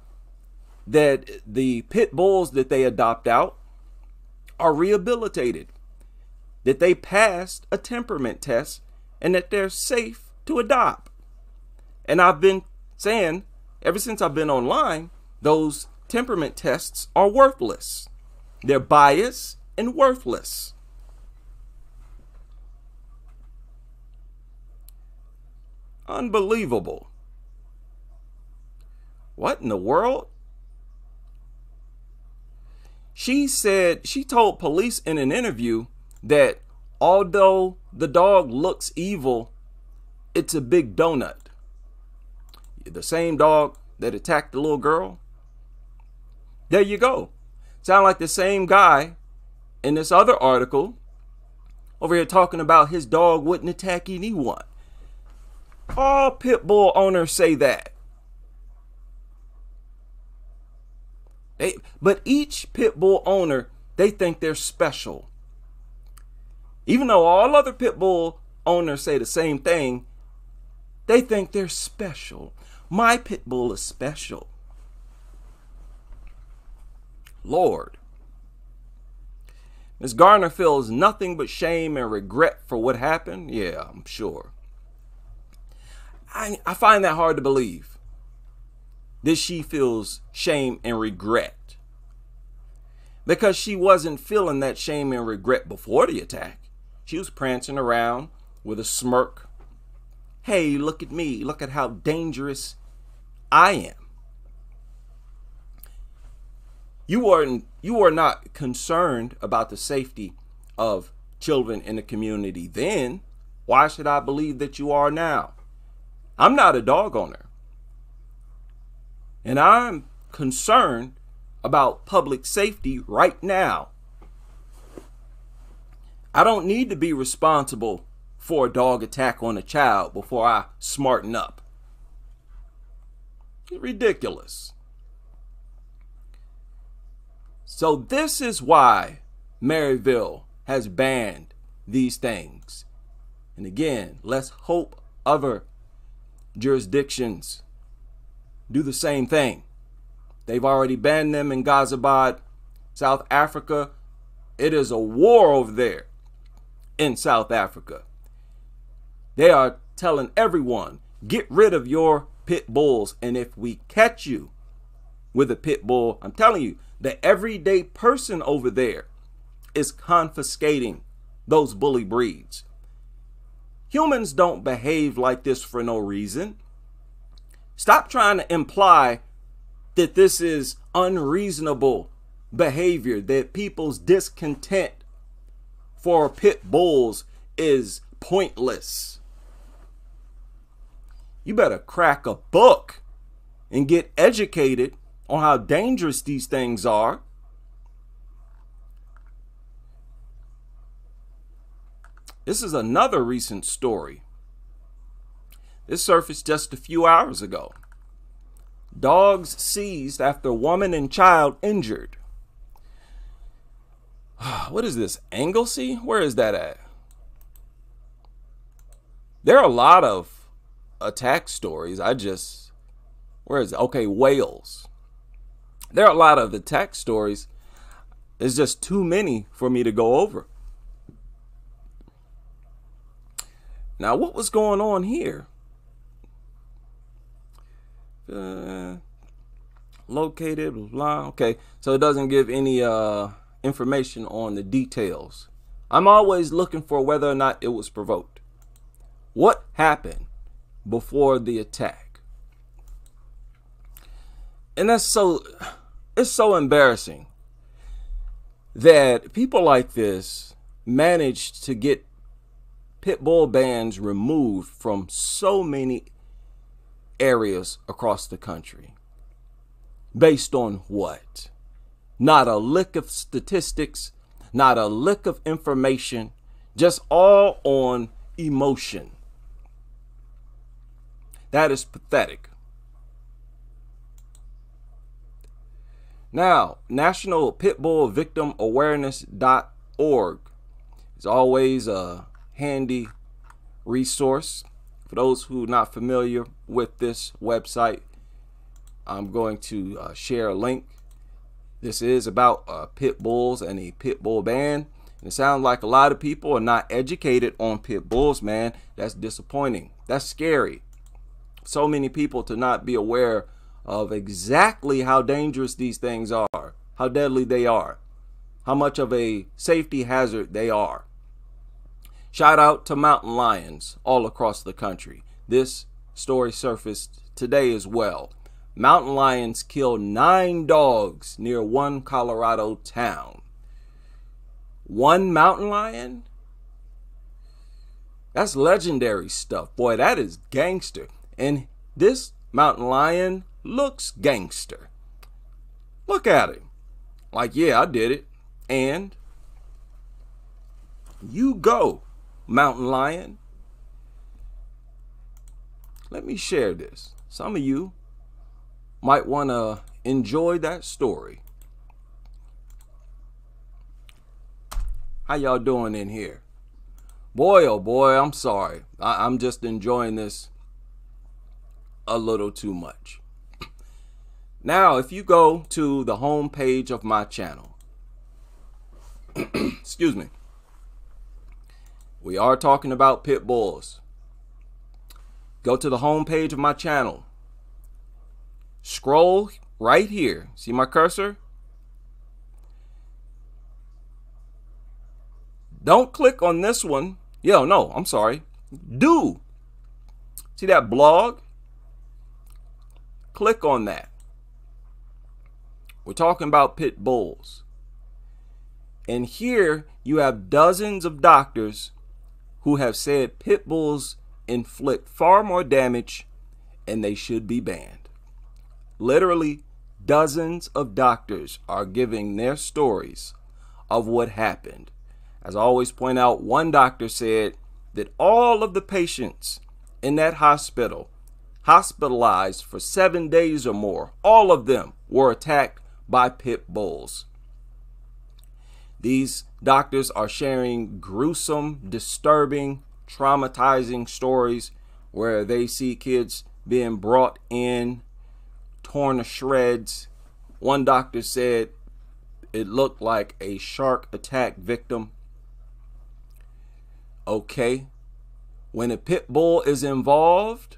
that the pit bulls that they adopt out are rehabilitated, that they passed a temperament test and that they're safe to adopt. And I've been saying ever since I've been online, those temperament tests are worthless. They're biased and worthless. Unbelievable. What in the world? She said, she told police in an interview that although the dog looks evil, it's a big donut. The same dog that attacked the little girl. There you go. Sound like the same guy in this other article over here talking about his dog wouldn't attack anyone. All pit bull owners say that. They, but each pit bull owner, they think they're special. Even though all other pit bull owners say the same thing, they think they're special. My pit bull is special. Lord. Miss Garner feels nothing but shame and regret for what happened. Yeah, I'm sure. I, I find that hard to believe that she feels shame and regret because she wasn't feeling that shame and regret before the attack. She was prancing around with a smirk. Hey, look at me. Look at how dangerous I am. You are you are not concerned about the safety of children in the community then. Why should I believe that you are now? I'm not a dog owner. And I'm concerned about public safety right now. I don't need to be responsible for a dog attack on a child before I smarten up. It's ridiculous. So, this is why Merryville has banned these things. And again, let's hope other jurisdictions do the same thing. They've already banned them in Ghaziabad, South Africa. It is a war over there in South Africa. They are telling everyone get rid of your pit bulls. And if we catch you with a pit bull, I'm telling you, the everyday person over there is confiscating those bully breeds. Humans don't behave like this for no reason. Stop trying to imply that this is unreasonable behavior, that people's discontent for pit bulls is pointless. You better crack a book and get educated on how dangerous these things are. This is another recent story. This surfaced just a few hours ago. Dogs seized after woman and child injured. <sighs> What is this? Anglesey? Where is that at? There are a lot of attack stories. I just, where is it? Okay, Wales. There are a lot of attack stories. It's just too many for me to go over. Now, what was going on here? Uh, located, blah. Okay, so it doesn't give any uh, information on the details. I'm always looking for whether or not it was provoked. What happened before the attack? And that's so, it's so embarrassing that people like this managed to get pit bull bans removed from so many areas across the country. Based on what? Not a lick of statistics, not a lick of information, just all on emotion. That is pathetic. Now, National Pitbull Victim Awareness.org is always a handy resource. For those who are not familiar with this website, I'm going to uh, share a link. This is about uh, pit bulls and a pit bull ban. And it sounds like a lot of people are not educated on pit bulls, man. That's disappointing. That's scary so many people to not be aware of exactly how dangerous these things are, how deadly they are, how much of a safety hazard they are. Shout out to mountain lions all across the country. This story surfaced today as well. Mountain lions kill nine dogs near one Colorado town. One mountain lion? That's legendary stuff. Boy, that is gangster. And this mountain lion looks gangster. Look at him. Like, yeah, I did it. And you go, mountain lion. Let me share this. Some of you might want to enjoy that story. How y'all doing in here? Boy, oh boy, I'm sorry. I- am just enjoying this a little too much. Now, if you go to the home page of my channel, <clears throat> excuse me, we are talking about pit bulls. Go to the home page of my channel. Scroll right here. See my cursor? Don't click on this one. Yo, no, I'm sorry. Do. See that blog? Click on that. We're talking about pit bulls. And here you have dozens of doctors who have said pit bulls inflict far more damage and they should be banned. Literally, dozens of doctors are giving their stories of what happened. As I always point out, one doctor said that all of the patients in that hospital hospitalized for seven days or more. All of them were attacked by pit bulls. These doctors are sharing gruesome, disturbing, traumatizing stories where they see kids being brought in, torn to shreds. One doctor said it looked like a shark attack victim. Okay, when a pit bull is involved,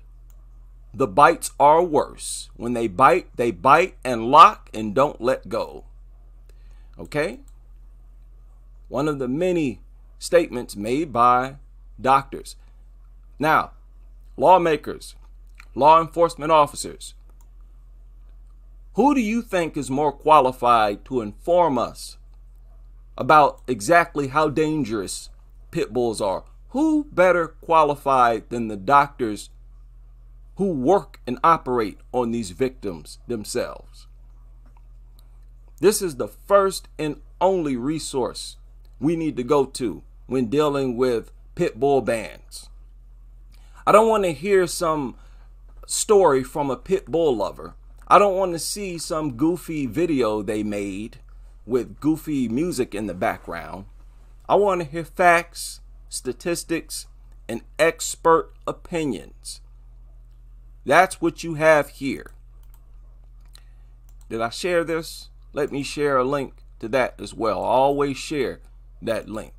the bites are worse. When they bite, they bite and lock and don't let go. Okay? One of the many statements made by doctors. Now, lawmakers, law enforcement officers, who do you think is more qualified to inform us about exactly how dangerous pit bulls are? Who better qualified than the doctors who work and operate on these victims themselves. This is the first and only resource we need to go to when dealing with pit bull bans. I don't want to hear some story from a pit bull lover. I don't want to see some goofy video they made with goofy music in the background. I want to hear facts, statistics, and expert opinions. That's what you have here. Did I share this? Let me share a link to that as well. I always share that link.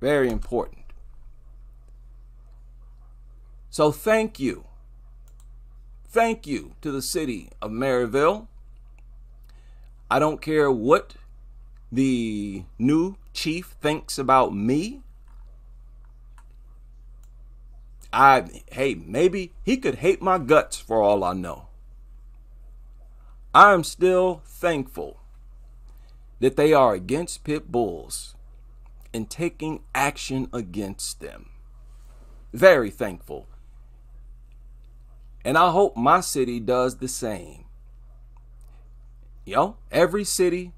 Very important. So thank you. Thank you to the city of Merryville. I don't care what the new chief thinks about me. I hey, maybe he could hate my guts for all I know. I am still thankful that they are against pit bulls and taking action against them. Very thankful. And I hope my city does the same. Know, every city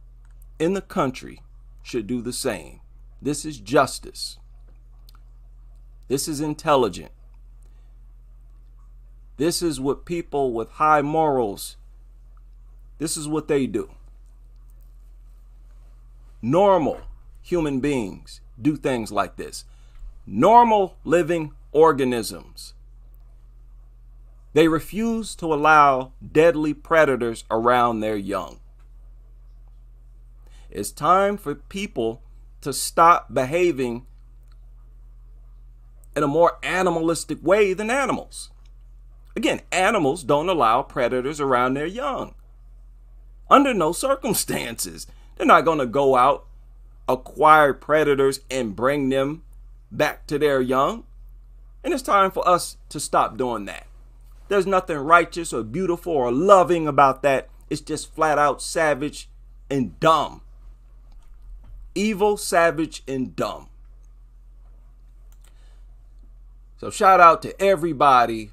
in the country should do the same. This is justice. This is intelligent. This is what people with high morals, this is what they do. Normal human beings do things like this. Normal living organisms. They refuse to allow deadly predators around their young. It's time for people to stop behaving in a more animalistic way than animals. Again, animals don't allow predators around their young. Under no circumstances. They're not going to go out, acquire predators, and bring them back to their young. And it's time for us to stop doing that. There's nothing righteous or beautiful or loving about that. It's just flat out savage and dumb evil, savage, and dumb. So shout out to everybody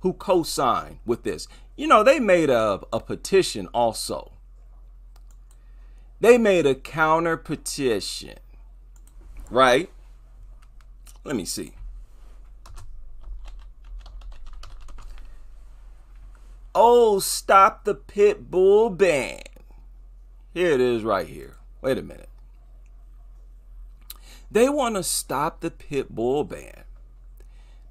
who co-signed with this. You know, they made a, a petition also. They made a counter petition, right? Let me see. Oh, stop the pit bull ban. Here it is right here. Wait a minute. They want to stop the pit bull ban.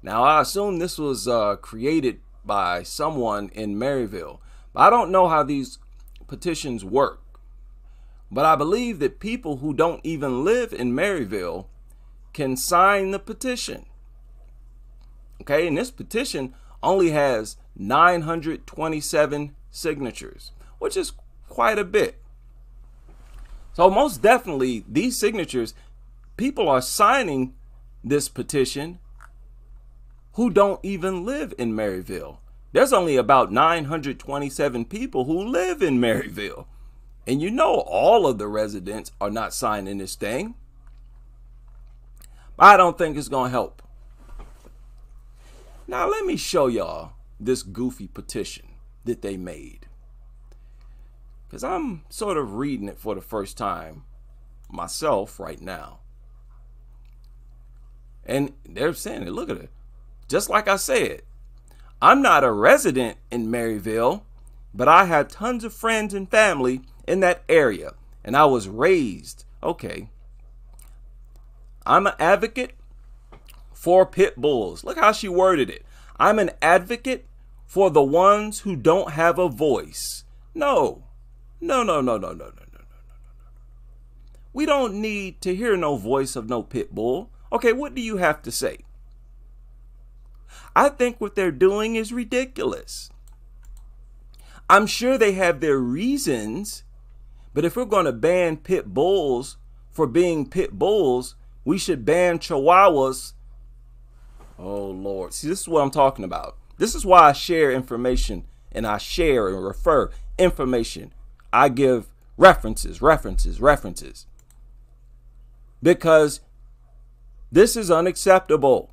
Now, I assume this was uh, created by someone in Merryville. But I don't know how these petitions work. But I believe that people who don't even live in Merryville can sign the petition. Okay, and this petition only has 927 signatures, which is quite a bit. So most definitely these signatures people are signing this petition who don't even live in Merryville. There's only about 927 people who live in Merryville. And you know all of the residents are not signing this thing. I don't think it's going to help. Now let me show y'all this goofy petition that they made. Because I'm sort of reading it for the first time myself right now. And they're saying it. Look at it. Just like I said, I'm not a resident in Merryville, but I have tons of friends and family in that area. And I was raised. Okay. I'm an advocate for pit bulls. Look how she worded it. I'm an advocate for the ones who don't have a voice. No. No, no, no, no, no, no, no, no, no. We don't need to hear no voice of no pit bull. Okay, what do you have to say? I think what they're doing is ridiculous. I'm sure they have their reasons, but if we're going to ban pit bulls for being pit bulls, we should ban chihuahuas. Oh, Lord. See, this is what I'm talking about. This is why I share information and I share and refer information. I give references, references, references. Because this is unacceptable.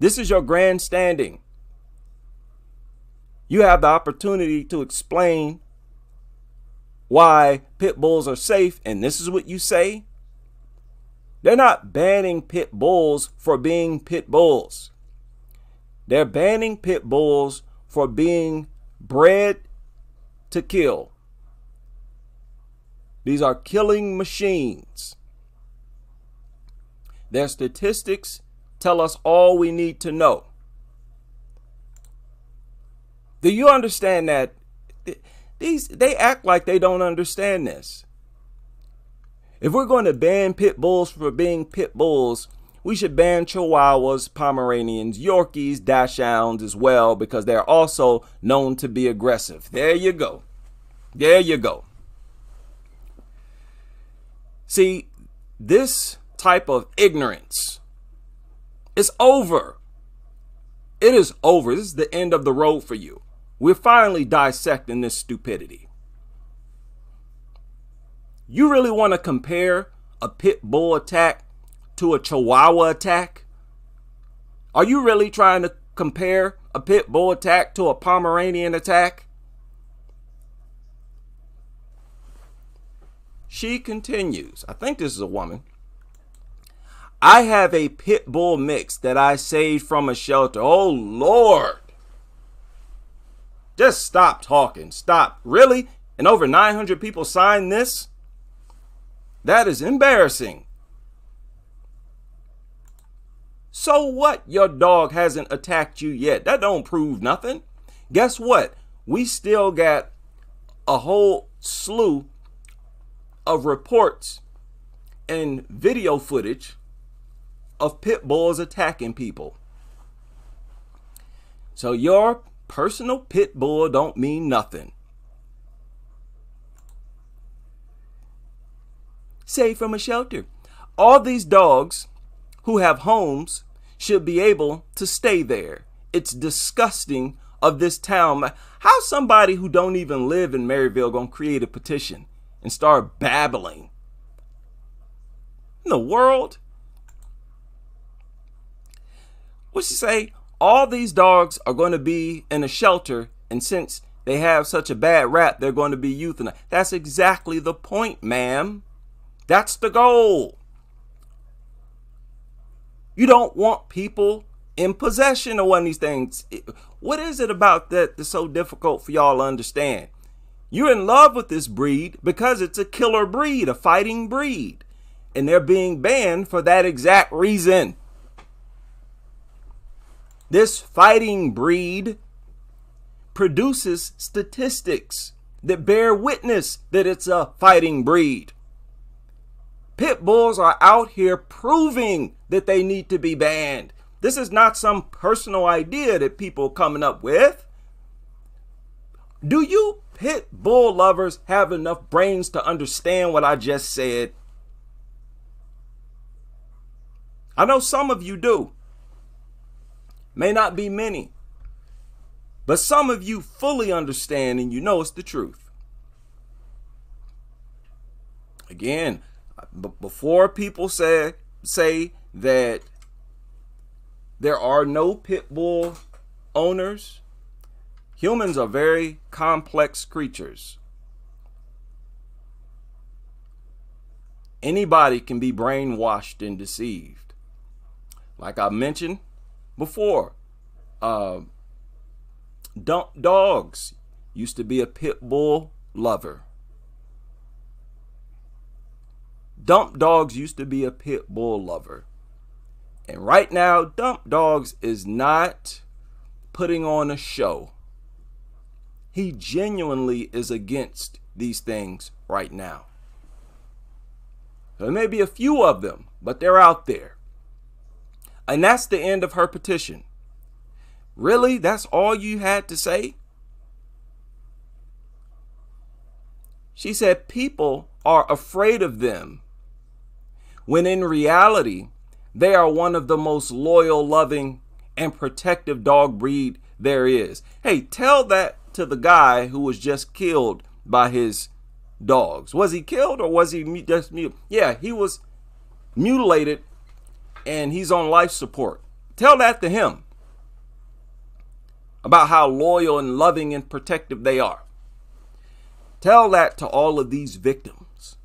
This is your grandstanding. You have the opportunity to explain why pit bulls are safe, and this is what you say. They're not banning pit bulls for being pit bulls. They're banning pit bulls for being bred to kill. These are killing machines. Their statistics tell us all we need to know. Do you understand that these they act like they don't understand this? If we're going to ban pit bulls for being pit bulls, we should ban Chihuahuas, Pomeranians, Yorkies, Dachshunds as well because they're also known to be aggressive. There you go. There you go. See, this type of ignorance is over. It is over. This is the end of the road for you. We're finally dissecting this stupidity. You really want to compare a pit bull attack to a chihuahua attack? Are you really trying to compare a pit bull attack to a Pomeranian attack? She continues. I think this is a woman. I have a pit bull mix that I saved from a shelter. Oh, Lord. Just stop talking. Stop. Really? And over 900 people signed this? That is embarrassing. So what your dog hasn't attacked you yet? That don't prove nothing. Guess what? We still got a whole slew of reports and video footage of pit bulls attacking people. So your personal pit bull don't mean nothing. Say from a shelter. All these dogs who have homes should be able to stay there. It's disgusting of this town. How somebody who don't even live in Merryville gonna create a petition and start babbling? In the world? what she say? All these dogs are going to be in a shelter, and since they have such a bad rap, they're going to be euthanized. That's exactly the point, ma'am. That's the goal. You don't want people in possession of one of these things. What is it about that that's so difficult for y'all to understand? You're in love with this breed because it's a killer breed, a fighting breed. And they're being banned for that exact reason. This fighting breed produces statistics that bear witness that it's a fighting breed. Pit bulls are out here proving that they need to be banned. This is not some personal idea that people are coming up with. Do you pit bull lovers have enough brains to understand what I just said? I know some of you do. May not be many. But some of you fully understand and you know it's the truth. Again, before people say say that there are no pit bull owners, humans are very complex creatures. Anybody can be brainwashed and deceived. Like I mentioned before, uh, dump dogs used to be a pit bull lover. Dump Dogs used to be a pit bull lover. And right now, Dump Dogs is not putting on a show. He genuinely is against these things right now. There may be a few of them, but they're out there. And that's the end of her petition. Really? That's all you had to say? She said people are afraid of them when in reality, they are one of the most loyal, loving, and protective dog breed there is. Hey, tell that to the guy who was just killed by his dogs. Was he killed or was he just mutilated? Yeah, he was mutilated and he's on life support. Tell that to him about how loyal and loving and protective they are. Tell that to all of these victims.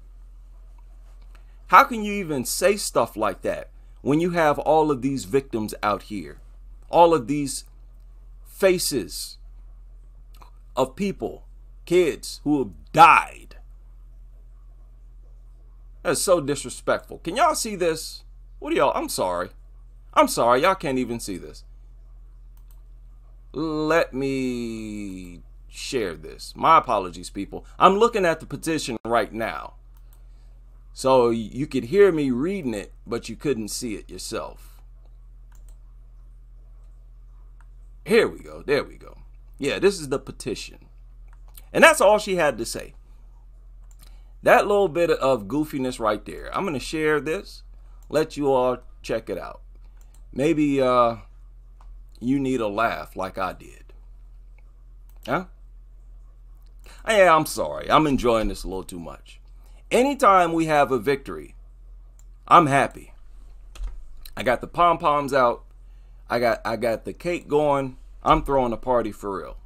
How can you even say stuff like that when you have all of these victims out here? All of these faces of people, kids who have died. That's so disrespectful. Can y'all see this? What do y'all? I'm sorry. I'm sorry. Y'all can't even see this. Let me share this. My apologies, people. I'm looking at the petition right now. So you could hear me reading it, but you couldn't see it yourself. Here we go. There we go. Yeah, this is the petition. And that's all she had to say. That little bit of goofiness right there. I'm going to share this, let you all check it out. Maybe uh, you need a laugh like I did. Huh? Yeah, I'm sorry. I'm enjoying this a little too much. Anytime we have a victory, I'm happy. I got the pom poms out. I got I got the cake going. I'm throwing a party for real.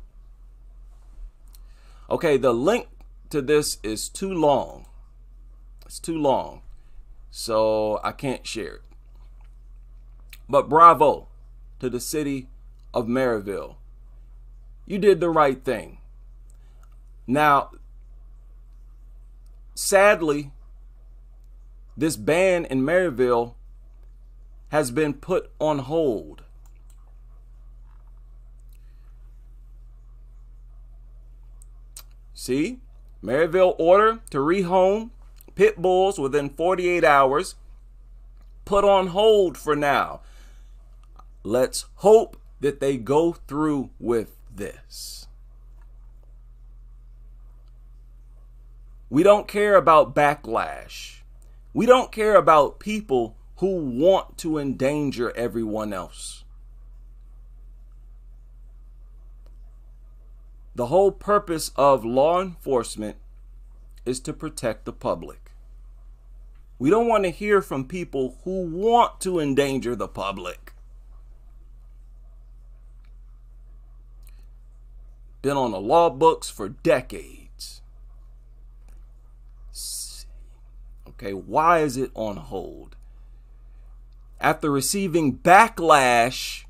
Okay, the link to this is too long. It's too long. So I can't share it. But bravo to the city of Merryville. You did the right thing. Now, sadly, this ban in Merryville has been put on hold. See, Merryville order to rehome pit bulls within 48 hours put on hold for now. Let's hope that they go through with this. We don't care about backlash. We don't care about people who want to endanger everyone else. The whole purpose of law enforcement is to protect the public. We don't want to hear from people who want to endanger the public. Been on the law books for decades. Okay, why is it on hold? After receiving backlash,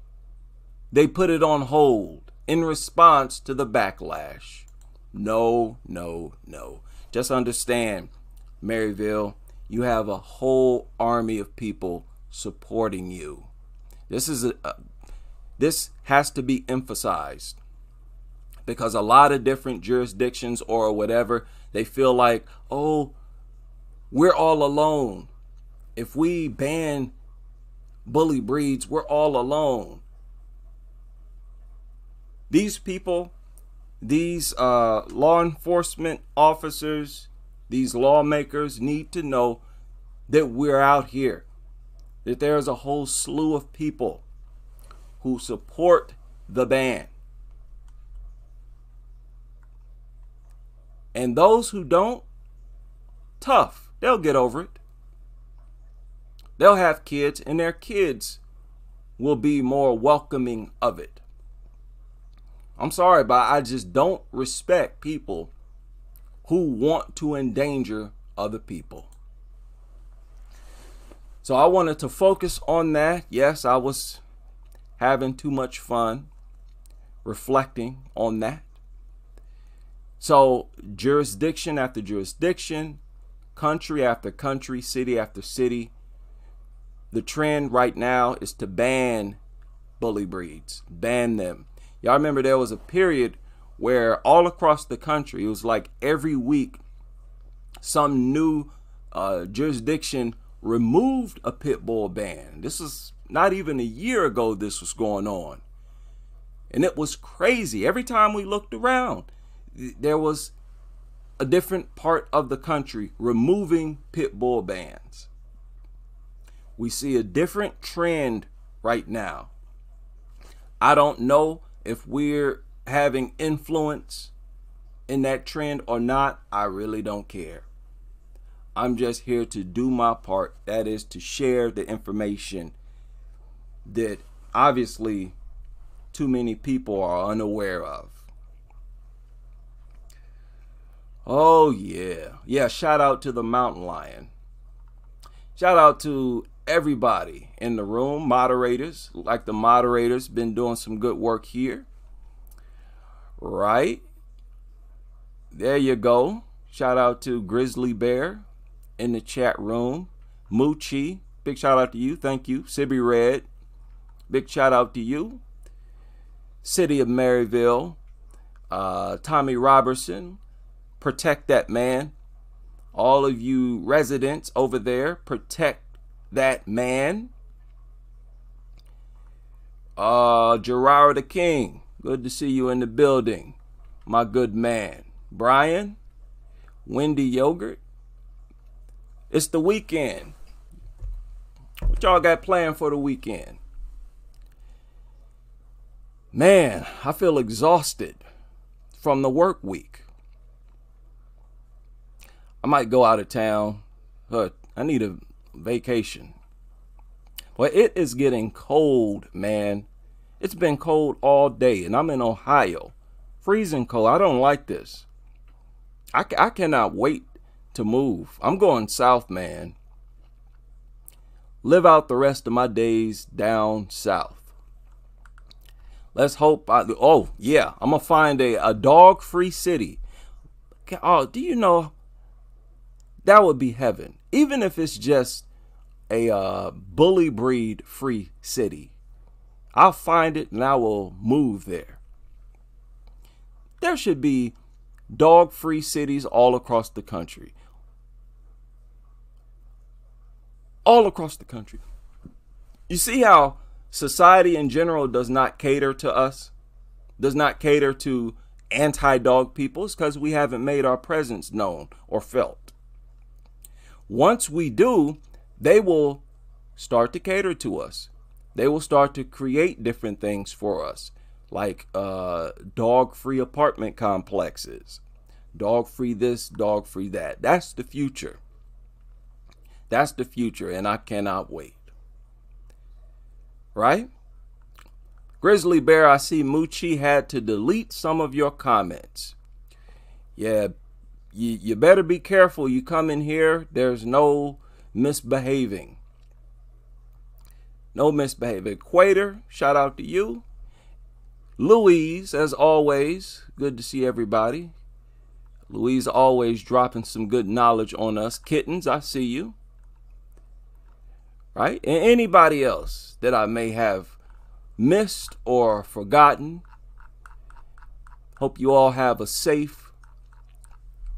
they put it on hold in response to the backlash. No, no, no. Just understand, Merryville, you have a whole army of people supporting you. This is a, uh, this has to be emphasized because a lot of different jurisdictions or whatever, they feel like, "Oh, we're all alone. If we ban bully breeds, we're all alone." These people, these uh, law enforcement officers, these lawmakers need to know that we're out here, that there's a whole slew of people who support the ban. And those who don't, tough, they'll get over it. They'll have kids, and their kids will be more welcoming of it. I'm sorry, but I just don't respect people who want to endanger other people. So I wanted to focus on that. Yes, I was having too much fun reflecting on that. So, jurisdiction after jurisdiction, country after country, city after city, the trend right now is to ban bully breeds, ban them. Y'all remember there was a period where all across the country, it was like every week, some new uh, jurisdiction removed a pit bull ban. This was not even a year ago, this was going on. And it was crazy. Every time we looked around, there was a different part of the country removing pit bull bans. We see a different trend right now. I don't know if we're having influence in that trend or not, I really don't care. I'm just here to do my part. That is to share the information that obviously too many people are unaware of. Oh, yeah. Yeah, shout out to the mountain lion. Shout out to everybody in the room, moderators, like the moderators, been doing some good work here. Right? There you go. Shout out to Grizzly Bear in the chat room. Moochie, big shout out to you. Thank you. Sibby Red, big shout out to you. City of Merryville, uh, Tommy Robberson, protect that man. All of you residents over there, protect that man. Uh, Gerard the King, good to see you in the building, my good man. Brian, Wendy Yogurt. It's the weekend. What y'all got planned for the weekend? Man, I feel exhausted from the work week. I might go out of town, I need a vacation. Well, it is getting cold, man. It's been cold all day, and I'm in Ohio. Freezing cold. I don't like this. I, I cannot wait to move. I'm going south, man. Live out the rest of my days down south. Let's hope I, oh yeah, I'm gonna find a, a dog free city. Oh, do you know that would be heaven. Even if it's just a uh, bully breed free city. I'll find it and I will move there. There should be dog free cities all across the country. All across the country. You see how society in general does not cater to us, does not cater to anti dog peoples because we haven't made our presence known or felt. Once we do, they will start to cater to us. They will start to create different things for us, like uh, dog free apartment complexes, dog free this, dog free that. That's the future. That's the future, and I cannot wait. Right? Grizzly Bear, I see Moochie had to delete some of your comments. Yeah, you, you better be careful. You come in here, there's no misbehaving. No misbehaving. Equator, shout out to you. Louise, as always, good to see everybody. Louise always dropping some good knowledge on us. Kittens, I see you right? And anybody else that I may have missed or forgotten. Hope you all have a safe,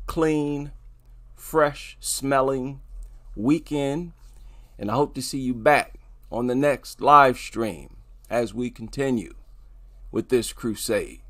clean, fresh smelling weekend. And I hope to see you back on the next live stream as we continue with this crusade.